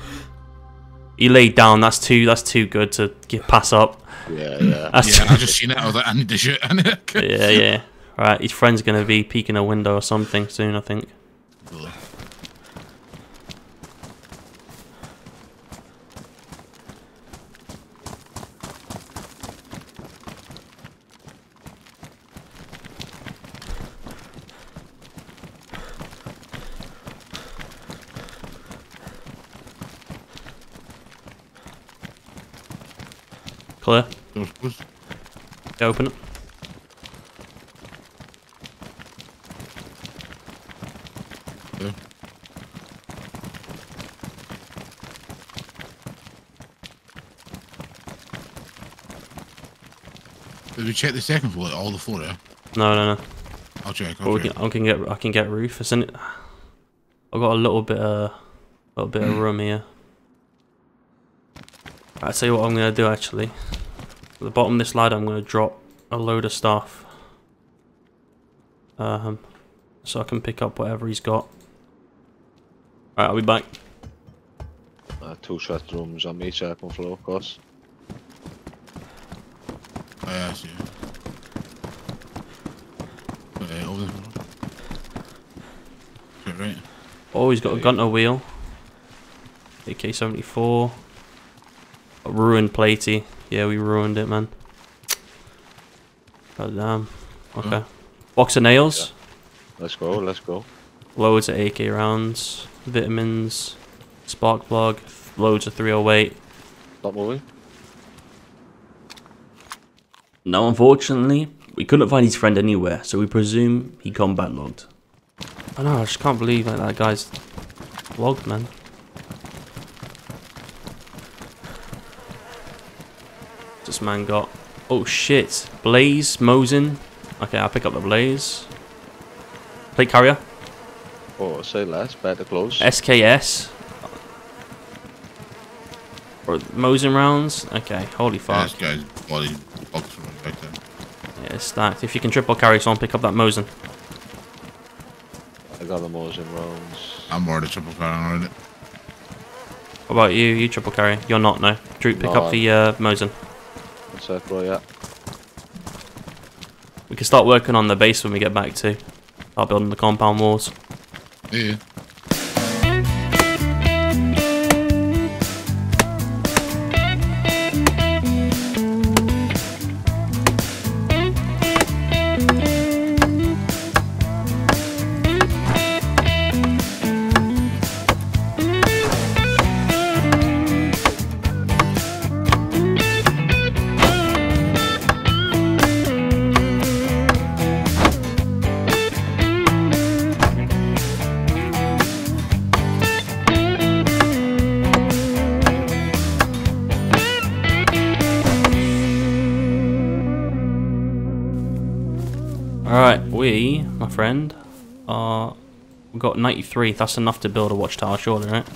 He laid down. That's too. That's too good to get pass up. Yeah, yeah. <laughs> That's yeah, I just seen it. I was like, I need to shoot. I need yeah, yeah. Right, his friend's gonna be peeking a window or something soon. I think. Clear. Door's closed. Yeah, open it. Did we check the second floor, all the floor, yeah? No, no, no. I'll check. I'll check. can, I can get I can get roof, isn't it? I've got a little bit of little bit of room here. I'll tell you what I'm gonna do actually. At the bottom of this ladder I'm gonna drop a load of stuff. Um so I can pick up whatever he's got. Alright, I'll be back. Uh, two shot rooms on me, second floor, of course. I asked you. Okay, over there. Straight right. Oh, he's got a gunter wheel. AK-74. A ruined platey. Yeah, we ruined it, man. God damn. Um, hmm. Okay. Box of nails. Let's go, let's go. Loads of AK rounds. Vitamins. Spark plug. Loads of 308. Stop moving. Now, unfortunately, we couldn't find his friend anywhere, so we presume he combat logged. I know, I just can't believe like, that guy's logged, man. This man got... Oh shit. Blaze, Mosin. Okay, I'll pick up the Blaze. Plate carrier. Oh, say less, better close. SKS. Or Mosin rounds. Okay, holy Yeah, fuck. this guy's body box from back there. Yeah, it's stacked. If you can triple carry someone, pick up that Mosin. I got the Mosin rounds. I'm already triple carrying already. What about you? You triple carry? You're not, no. Drew, pick No, up the uh, Mosin. One sec, bro, yeah. We can start working on the base when we get back to. Start building the compound walls. Yeah. Friend, are. We've got 93. That's enough to build a watchtower, surely, right?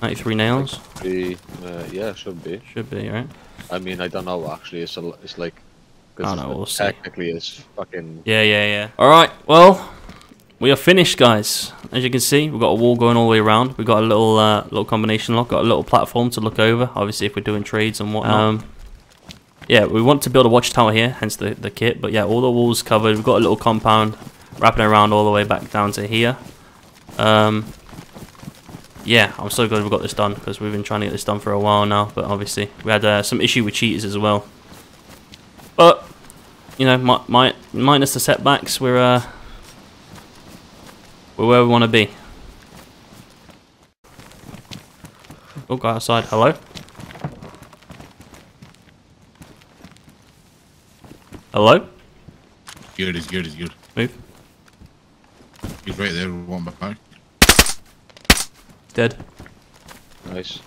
93 nails? Be, uh, yeah, should be. Should be, right? I mean, I don't know actually. It's a, l- it's like. 'cause I it's know, like we'll see. technically it's fucking. Yeah, yeah, yeah. Alright, well, we are finished, guys. As you can see, we've got a wall going all the way around. We've got a little uh, little combination lock, got a little platform to look over, obviously, if we're doing trades and whatnot. Um, yeah, we want to build a watchtower here, hence the, the kit. But yeah, all the walls covered. We've got a little compound wrapping around all the way back down to here. Um, yeah, I'm so glad we got this done because we've been trying to get this done for a while now. But obviously, we had uh, some issue with cheaters as well. But you know, mi- mi- minus the setbacks, we're uh, we're where we want to be. Oh, go outside. Hello. Hello. Good, he's good, he's good. Move. He's right there, one back. Dead. Nice.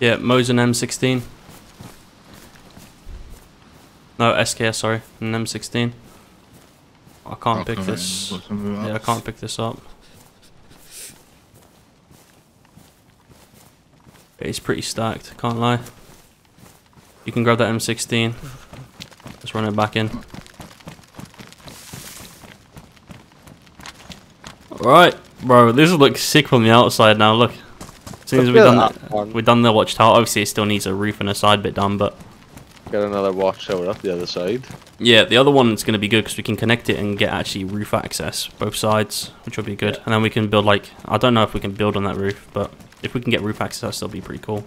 Yeah, Mosin M16. No, SKS, sorry. An M16. I can't I'll pick this. and put some of it Yeah, I can't pick this up. It's pretty stacked, can't lie. You can grab that M16. Let's run it back in. Alright, bro, this looks sick from the outside now, look. As soon as we've done that that, we've done the watchtower, obviously it still needs a roof and a side bit done, but Get another watchtower up the other side. yeah, the other one's going to be good because we can connect it and get actually roof access, both sides, which will be good. And then we can build like, I don't know if we can build on that roof, but if we can get roof access, that'll be pretty cool.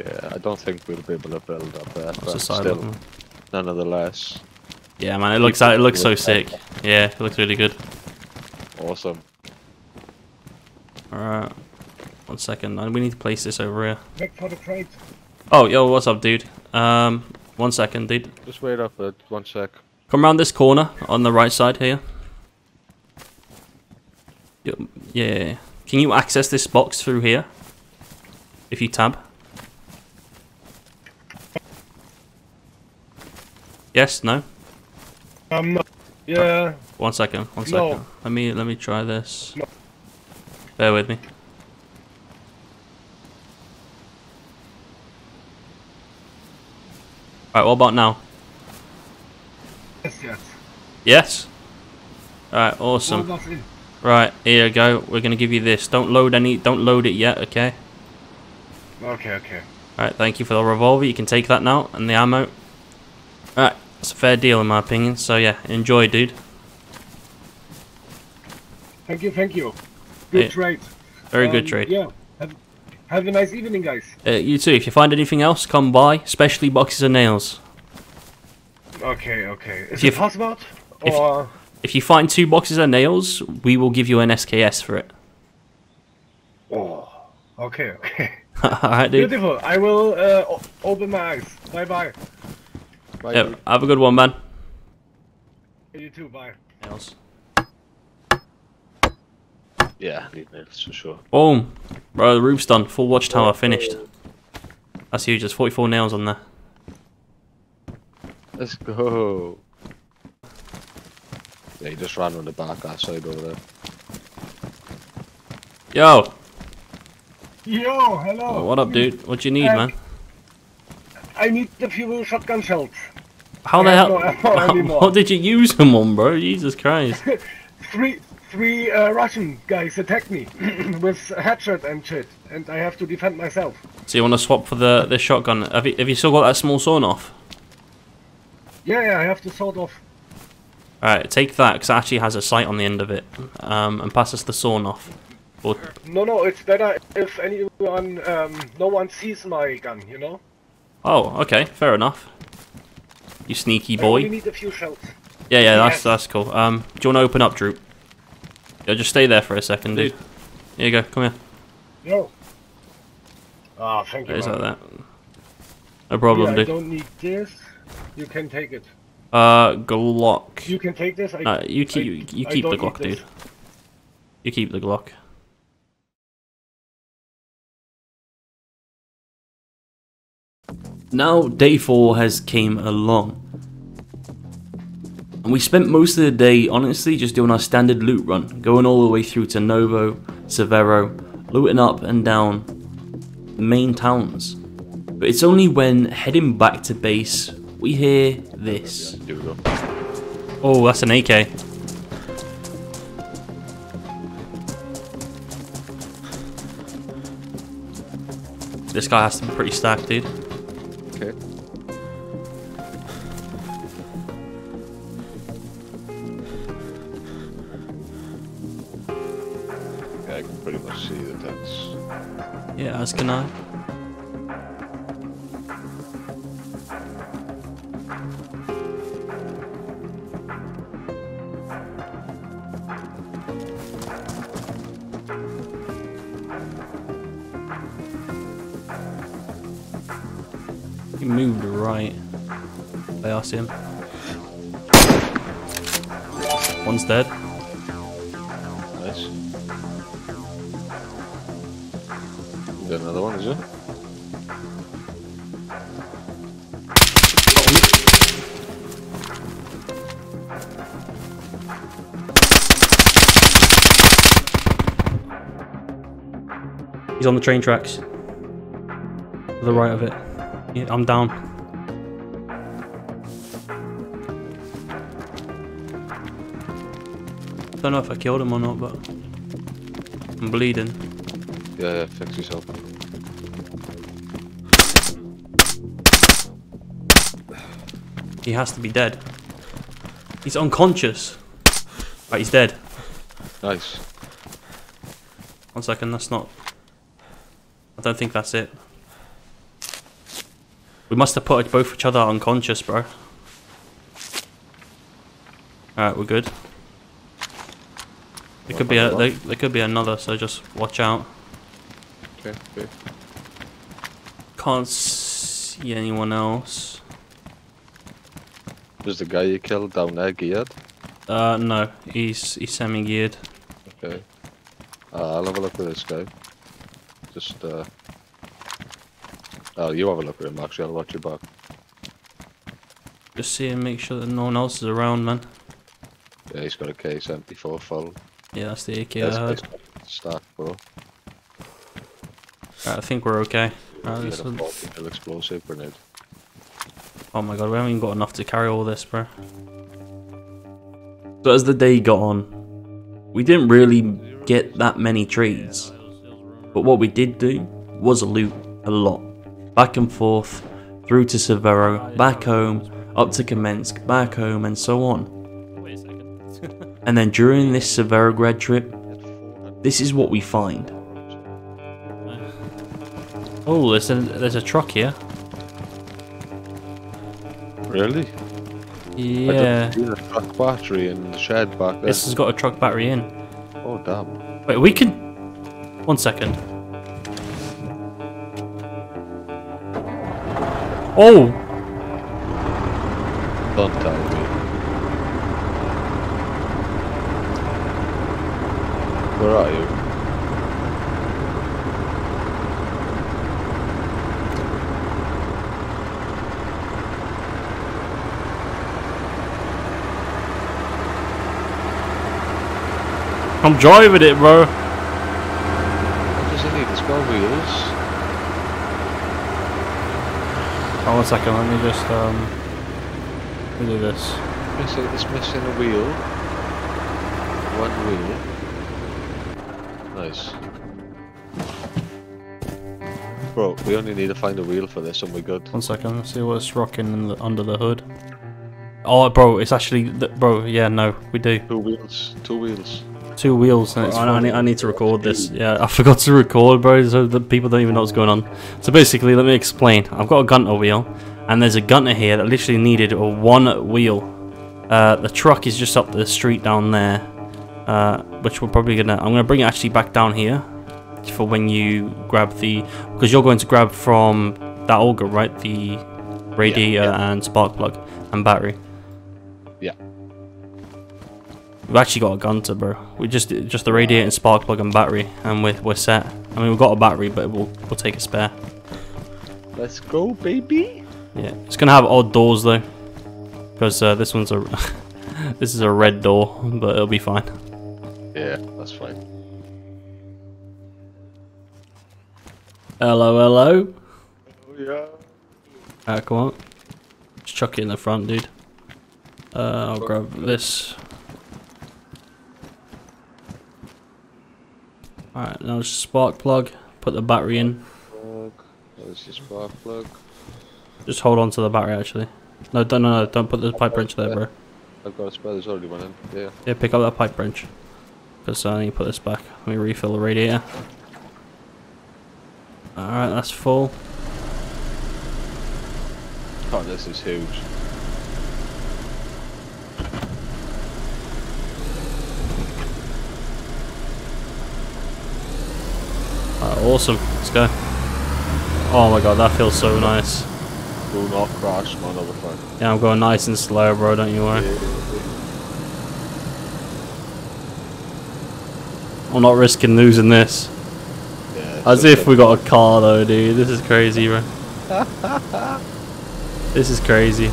Yeah, I don't think we'll be able to build up there, What's but still, button? nonetheless, Yeah, man, it looks it looks so sick. Yeah, it looks really good. awesome. Alright, one second, we need to place this over here. Pick for the crate. Oh, yo, what's up, dude? Um, one second, dude. Just wait up uh, one sec. Come around this corner on the right side here. Yo- Yeah. Can you access this box through here? If you tab. Yes, no? Um, yeah. One second, one second. No. Let me let me try this. No. Bear with me. Alright, what about now? Yes, yes. Yes? Alright, awesome. Right, here you go. We're gonna give you this. Don't load any don't load it yet, okay? Okay, okay. Alright, thank you for the revolver. You can take that now and the ammo. Alright, it's a fair deal in my opinion. So yeah, enjoy dude. Thank you, thank you. Good Yeah. trade. Very good Um, trade. Yeah. Have, have a nice evening, guys. Uh, you too, if you find anything else, come by, especially boxes of nails. Okay, okay. Is If you it possible? if- Or If you find two boxes of nails, we will give you an SKS for it. oh, okay, okay. <laughs> Alright, dude. Beautiful. I will uh, open my eyes. Bye, bye. Yep, have a good one, man. You too. Bye. Nails. Yeah, need nails for sure. Boom. Bro, the roof's done. Full watchtower oh. finished. That's huge. There's 44 nails on there. Let's go. Yeah, he just ran on the back that side over there. Yo! Yo, hello. What up, dude? What you need, man? I need the few shotgun shells. How the hell? <laughs> no <laughs> what did you use them on, bro? Jesus Christ. <laughs> Three, three uh, Russian guys attacked me <clears throat> with hatchet and shit, and I have to defend myself. So you want to swap for the the shotgun? Have you, have you still got that small sawn off? Yeah, yeah, I have to sort of. Alright, take that, because it actually has a sight on the end of it. Um, and pass us the sawn off. Or, No, no, it's better if anyone, um, no one sees my gun, you know. Oh, okay, fair enough. You sneaky I boy. need a few shells. Yeah, yeah, that's that's cool. Um, do you want to open up, Droop? Yeah, just stay there for a second, dude. Here you go, come here. Yo. Ah, thank you. It's like that. No problem, yeah, I dude. don't need this. You can take it. Uh, Glock. You can take this. I, No, you keep I- you keep the Glock, dude. You keep the Glock. Now day four has came along. And we spent most of the day honestly just doing our standard loot run, going all the way through to Novo, Severo, looting up and down the main towns. But it's only when heading back to base we hear this. Oh, that's an AK. This guy has to be pretty stacked, dude. As can I. He moved right. I see him. One's dead. He's on the train tracks. To the right of it. Yeah, I'm down. Don't know if I killed him or not, but I'm bleeding. Yeah, yeah, fix yourself. He has to be dead. He's unconscious. Right, he's dead. Nice. One second, that's not. I don't think that's it. We must have put both each other unconscious, bro. Alright, we're good. There could be a there, there could be another, so just watch out. Okay, okay. Can't see anyone else. Was the guy you killed down there geared? Uh, no, he's he's semi-geared. Okay. Uh, I'll have a look at this guy. Just, uh... Oh, you have a look at him, actually. I'll watch your back. Just see and make sure that no one else is around, man. Yeah, he's got a K74 full. Yeah, that's the AK Yeah, I guy's Stack, bro. Alright, I think we're okay. Alright, He this had one- explosive grenade. Oh my god, we haven't even got enough to carry all this, bro. So as the day got on, we didn't really get that many trades. But what we did do was loot a lot. Back and forth, through to Severo, back home, up to Kamensk, back home, and so on. <laughs> and then during this Severograd trip, this is what we find. Oh, there's a, there's a truck here. Really? Yeah. I don't see a truck battery in the shed back there. This has got a truck battery in. Oh damn. Wait, we can. One second. Oh! Don't tell me. Where are you? I'm driving it, bro. What does it need? It's got wheels. Oh, one second. Let me just um. Let me do this. Missing, it's missing a wheel. One wheel. Nice. Bro, we only need to find a wheel for this and we're good. One second. Let's see what's rocking in the, under the hood. Oh, bro, it's actually, the, bro. Yeah, no, we do. Two wheels. Two wheels. Two wheels. And it's I, I, need, I need to record this. <laughs> Yeah, I forgot to record, bro. So the people don't even know what's going on. So basically, let me explain. I've got a gunter wheel, and there's a gunter here that literally needed a one wheel. Uh, the truck is just up the street down there, uh, which we're probably gonna. I'm gonna bring it actually back down here for when you grab the because you're going to grab from that Olga, right? The radiator and spark plug and battery. We've actually got a gun gunter, bro. We just just the radiating spark plug and battery, and we're we're set. I mean, we've got a battery, but we'll we'll take a spare. Let's go, baby. Yeah, it's gonna have odd doors though, because uh, this one's a <laughs> this is a red door, but it'll be fine. Yeah, that's fine. Hello, hello. Oh, yeah. Ah, come on. Just chuck it in the front, dude. Uh, I'll grab this. Alright, now just spark plug. Put the battery in. Plug. There's your spark plug. Just hold on to the battery, actually. No, don't, no, no, don't put the pipe wrench there, bro. I've got a spare, there's already one in. Yeah. Yeah, pick up that pipe wrench. Because uh, I need to put this back. Let me refill the radiator. Alright, that's full. Oh, this is huge. Alright, awesome. Let's go. Oh my god, that feels so nice. Do not crash, my other motherfucker. Yeah, I'm going nice and slow, bro, don't you worry. I'm not risking losing this. Yeah, As if we got a car though, dude. This is crazy, bro. <laughs> This is crazy.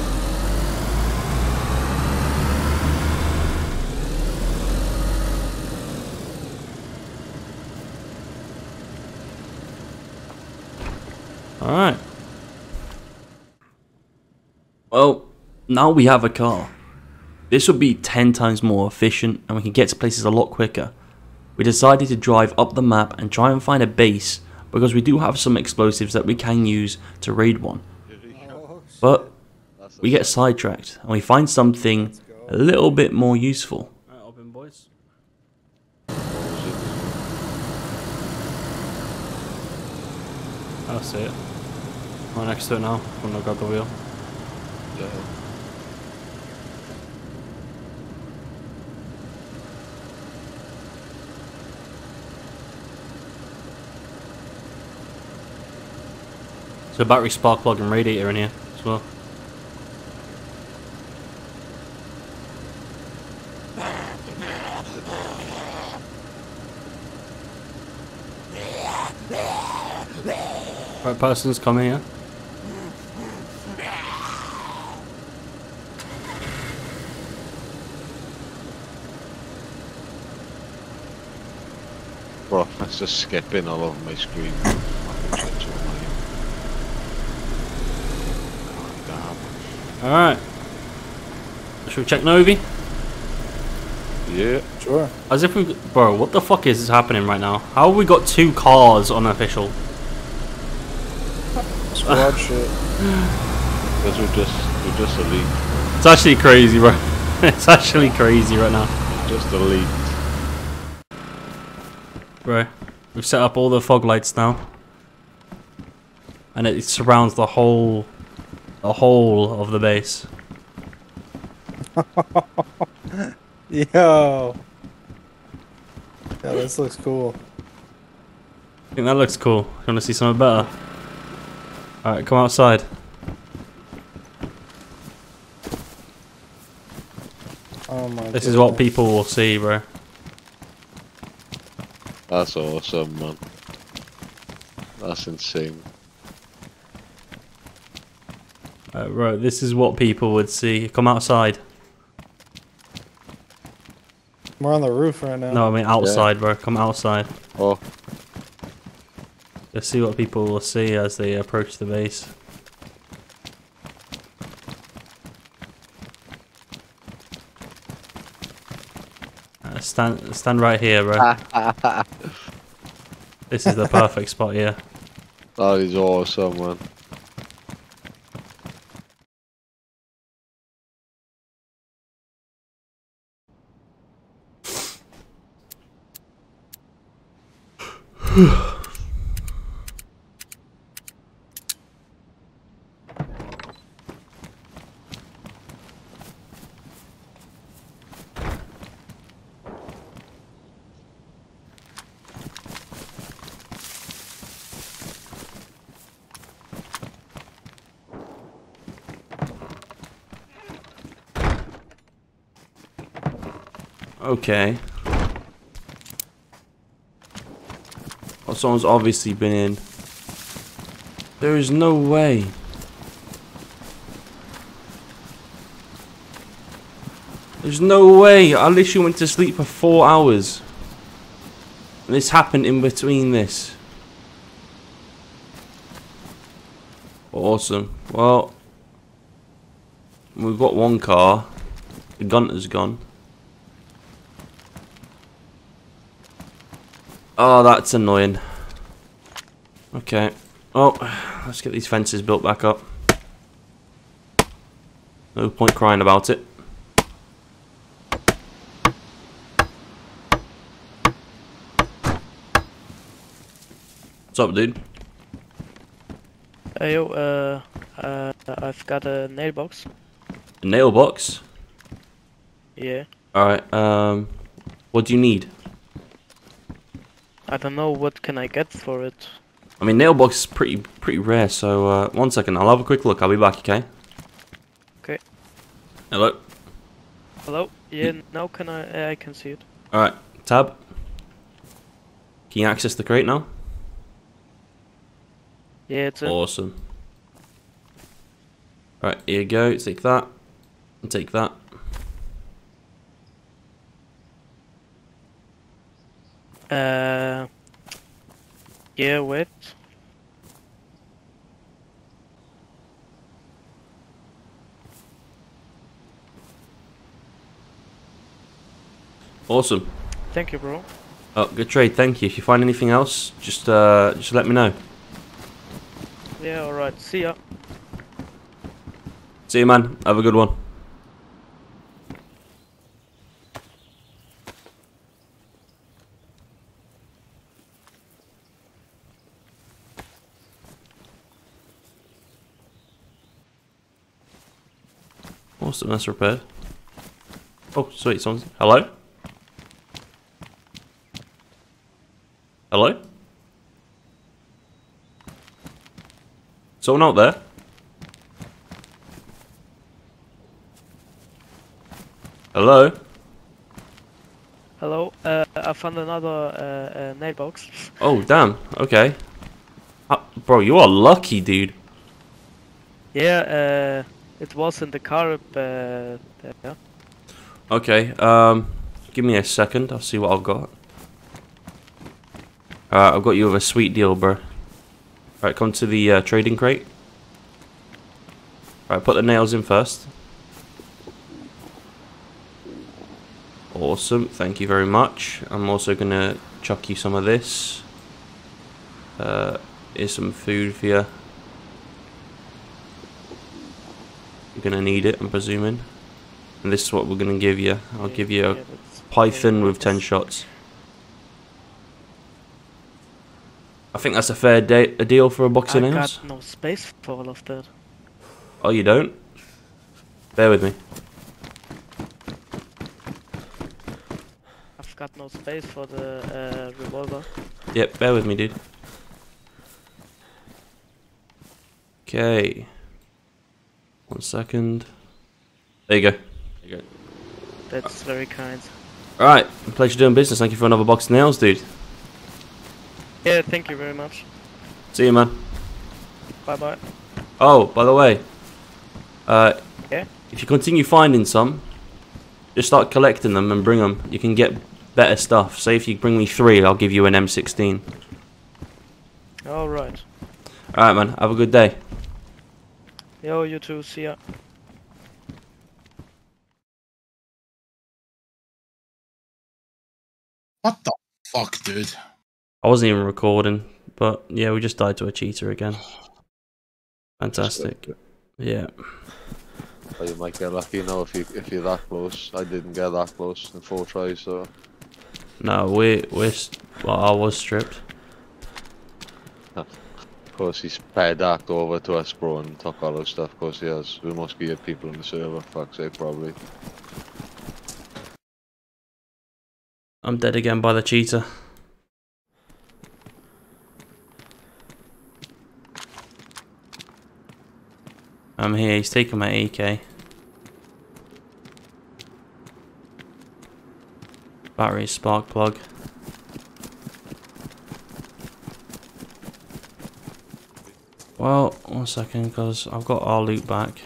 Alright. Well, now we have a car. This would be 10 times more efficient and we can get to places a lot quicker. We decided to drive up the map and try and find a base because we do have some explosives that we can use to raid one. But we get sidetracked and we find something a little bit more useful. Alright, open boys. I'll see it. I'm next to it now. I'm gonna grab the wheel. Yeah. So battery spark plug and radiator in here as well. Right person's coming here. Bro, just skipping all over my screen. Fucking shit. God. Alright. Should we check Novi? Yeah. Sure. As if we... Bro, what the fuck is happening right now? How have we got two cars unofficial? Squad <laughs> shit. Because we're just we're just elite. It's actually crazy, bro. <laughs> it's actually crazy right now. Just elite. Bro, we've set up all the fog lights now. And it surrounds the whole... The whole of the base. <laughs> Yo. Yeah, this looks cool. I think that looks cool. You want to see something better? Alright, come outside. Oh my This is what people will see, bro. That's awesome, man. That's insane. Uh, bro, this is what people would see. Come outside. We're on the roof right now. No, I mean outside, bro. Come outside. Oh. Let's see what people will see as they approach the base. Uh, stand, stand right here, bro. <laughs> this is the perfect spot here. That is awesome, man. <sighs> <sighs> Okay. Well, someone's obviously been in. There is no way. There's no way. I literally went to sleep for four hours. And this happened in between this. Awesome. Well, we've got one car. The gunter's gone. Oh, that's annoying. Okay. Oh, let's get these fences built back up. No point crying about it. What's up, dude? Hey, yo, uh, uh, I've got a nail box. A nail box? Yeah. Alright, um, what do you need? I don't know what can I get for it. I mean, nail box is pretty pretty rare, so uh, one second, I'll have a quick look. I'll be back, okay? Okay. Hello? Hello? Yeah, now can I? I can see it. Alright, tab. Can you access the crate now? Yeah, it's. Awesome. Alright, here you go. Take that. And take that. Uh. Yeah, wait. Awesome. Thank you, bro. Oh, good trade. Thank you. If you find anything else, just uh, just let me know. Yeah, alright. See ya. See you, man. Have a good one. Awesome, that's repaired. Oh, sweet, someone's... Hello? Hello? Someone out there? Hello? Hello. Uh, I found another uh, uh, nail box. Oh, damn. Okay. Uh, bro, you are lucky, dude. Yeah, uh, it was in the car uh. Okay, um, give me a second. I'll see what I've got. I've got you with a sweet deal, bro. Alright, come to the uh, trading crate. Right, put the nails in first. Awesome, thank you very much. I'm also gonna chuck you some of this. Uh, here's some food for you. You're gonna need it, I'm presuming. And this is what we're gonna give you. I'll give you a python with 10 shots. I think that's a fair da- a deal for a box I got no space for all of that. Oh, you don't? Bear with me. I've got no space for the uh, revolver. Yep, bear with me, dude. Okay. One second. There you go. There you go. That's very kind. Alright, pleasure doing business. Thank you for another box of nails, dude. Yeah, thank you very much. See you, man. Bye bye. Oh, by the way, uh, Yeah? if you continue finding some, just start collecting them and bring them. You can get better stuff. Say if you bring me three, I'll give you an M16. Alright. Alright, man. Have a good day. Yo, you too. See ya. What the fuck, dude? I wasn't even recording, but yeah, we just died to a cheater again. Fantastic. Yeah. Oh, you might get lucky now if you if you're that close. I didn't get that close in four tries, so No, we we're well, I was stripped. <laughs> course he's paired over to us, bro, and took all our stuff. Of course he has. We must be people in the server. Fuck's sake, probably. I'm dead again by the cheater. I'm here. He's taking my AK. Battery spark plug. Well, one second, because I've got our loot back.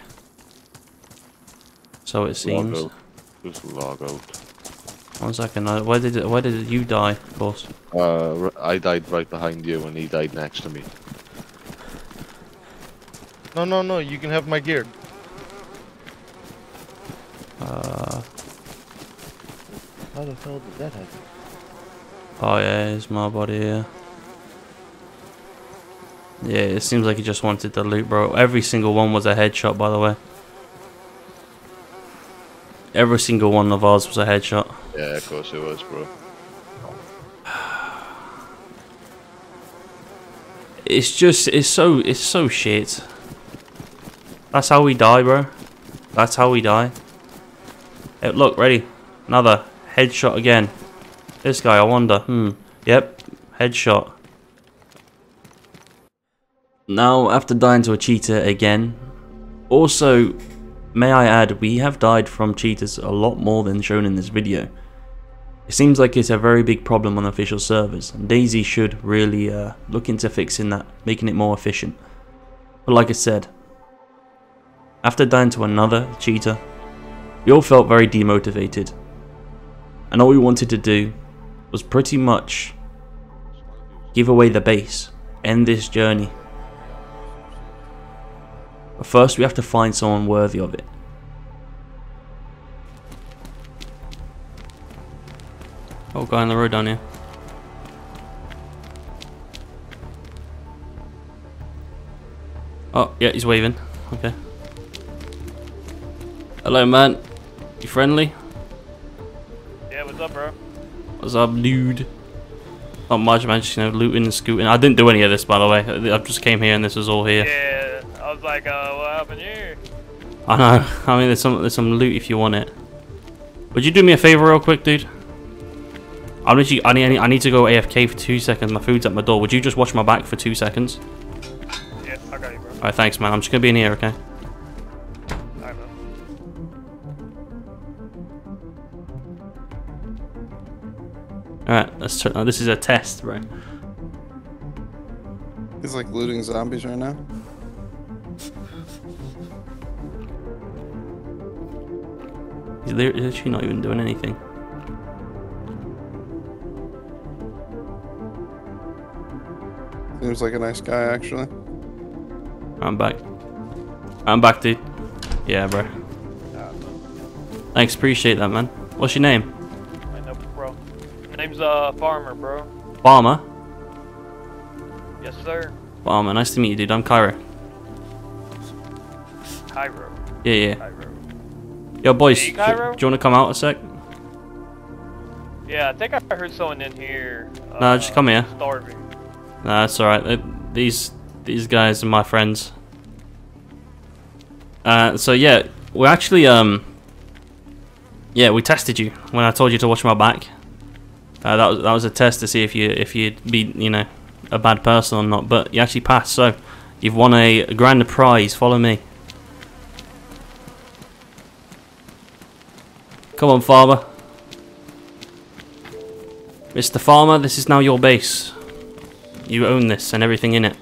So it seems. Log out. Just log out. One second. uh, Where did it, where did you die? Of course. Uh, r- I died right behind you, and he died next to me. No, no, no. You can have my gear. Uh, How the hell did that happen? oh yeah, it's my body here. Yeah, it seems like he just wanted the loot, bro. Every single one was a headshot, by the way. Every single one of ours was a headshot. Yeah, of course it was, bro. It's just, it's so, it's so shit. That's how we die, bro. That's how we die. Hey, look, ready. Another headshot again. This guy, I wonder. Hmm. Yep. Headshot. Now, after dying to a cheater again, also, may I add, we have died from cheaters a lot more than shown in this video. It seems like it's a very big problem on official servers, and DayZ should really uh, look into fixing that, making it more efficient. But like I said, after dying to another cheater, we all felt very demotivated. And all we wanted to do was pretty much give away the base, end this journey. But first we have to find someone worthy of it. Oh, guy on the road down here. Oh, yeah, he's waving. Okay. Hello, man. You friendly? Yeah, what's up, bro? What's up, dude? Oh, Not much, man. Just, you know, looting and scooting. I didn't do any of this, by the way. I just came here and this was all here. Yeah, I was like, uh, what happened here? I know. I mean, there's some there's some loot if you want it. Would you do me a favor, real quick, dude? I literally, I need, I need to go AFK for two seconds. My food's at my door. Would you just watch my back for two seconds? Yeah, I got you, bro. Alright, thanks, man. I'm just gonna be in here, okay? Alright, bro. Alright, let's turn. Oh, this is a test, bro. He's like looting zombies right now. He's li- literally not even doing anything. Seems like a nice guy, actually. I'm back. I'm back, dude. Yeah, bro. Thanks, appreciate that, man. What's your name? I know, bro. My name's uh Farmer, bro. Farmer. Yes, sir. Farmer, nice to meet you, dude. I'm Kyro. Kyro. Yeah, yeah. Kyro. Yo, boys, Hey, do, you want to come out a sec? Yeah, I think I heard someone in here. Uh, No, just come here. Starving. Nah, that's alright. Uh, These these guys are my friends. Uh, so yeah, we actually um, yeah, we tested you when I told you to watch my back. Uh, that was that was a test to see if you if you'd be you know a bad person or not. But you actually passed, so you've won a grand prize. Follow me. Come on, farmer. Mr. Farmer, this is now your base. You own this and everything in it.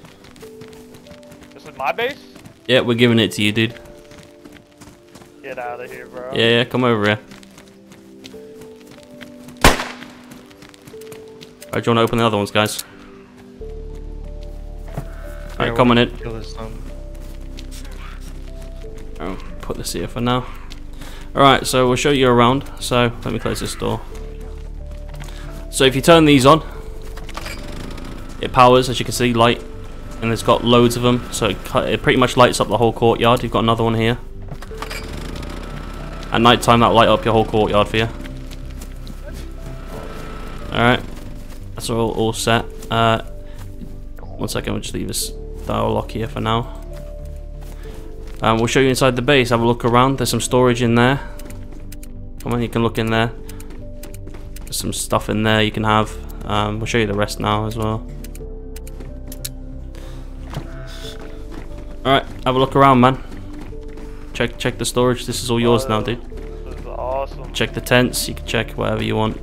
This is my base? Yeah, we're giving it to you, dude. Get out of here, bro. Yeah, yeah, come over here. Alright, do you want to open the other ones, guys? Alright, come on in. Kill this um, I'll put this here for now. Alright, so we'll show you around. So, let me close this door. So if you turn these on, it powers, as you can see, light. And it's got loads of them, so it, it pretty much lights up the whole courtyard. You've got another one here. At night time, that'll light up your whole courtyard for you. Alright. That's all, all set. Uh, one second, we'll just leave this dial lock here for now. Um, we'll show you inside the base. Have a look around. There's some storage in there. Come on, you can look in there. There's some stuff in there you can have. Um, we'll show you the rest now as well. Alright, have a look around, man. Check check the storage. This is all yours now, dude. This is awesome. Check the tents. You can check whatever you want.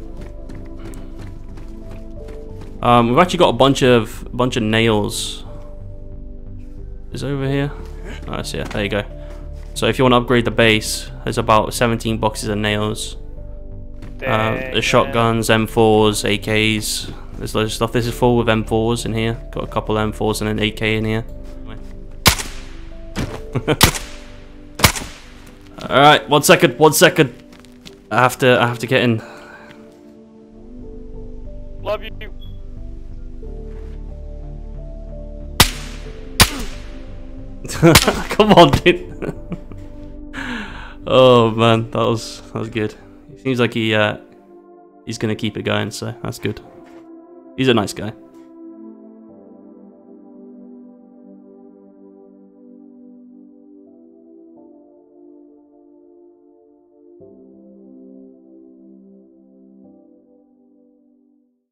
Um, we've actually got a bunch of a bunch of nails. Is it over here? I see it. There you go. So if you want to upgrade the base, there's about 17 boxes of nails. Uh, the shotguns, M4s, AKs. There's loads of stuff. This is full with M4s in here. Got a couple M4s and an AK in here. <laughs> All right, one second, one second. I have to, I have to get in. Love you. <laughs> Come on, dude. <laughs> oh man, that was that was good. Seems like he uh, he's gonna keep it going, so that's good. He's a nice guy.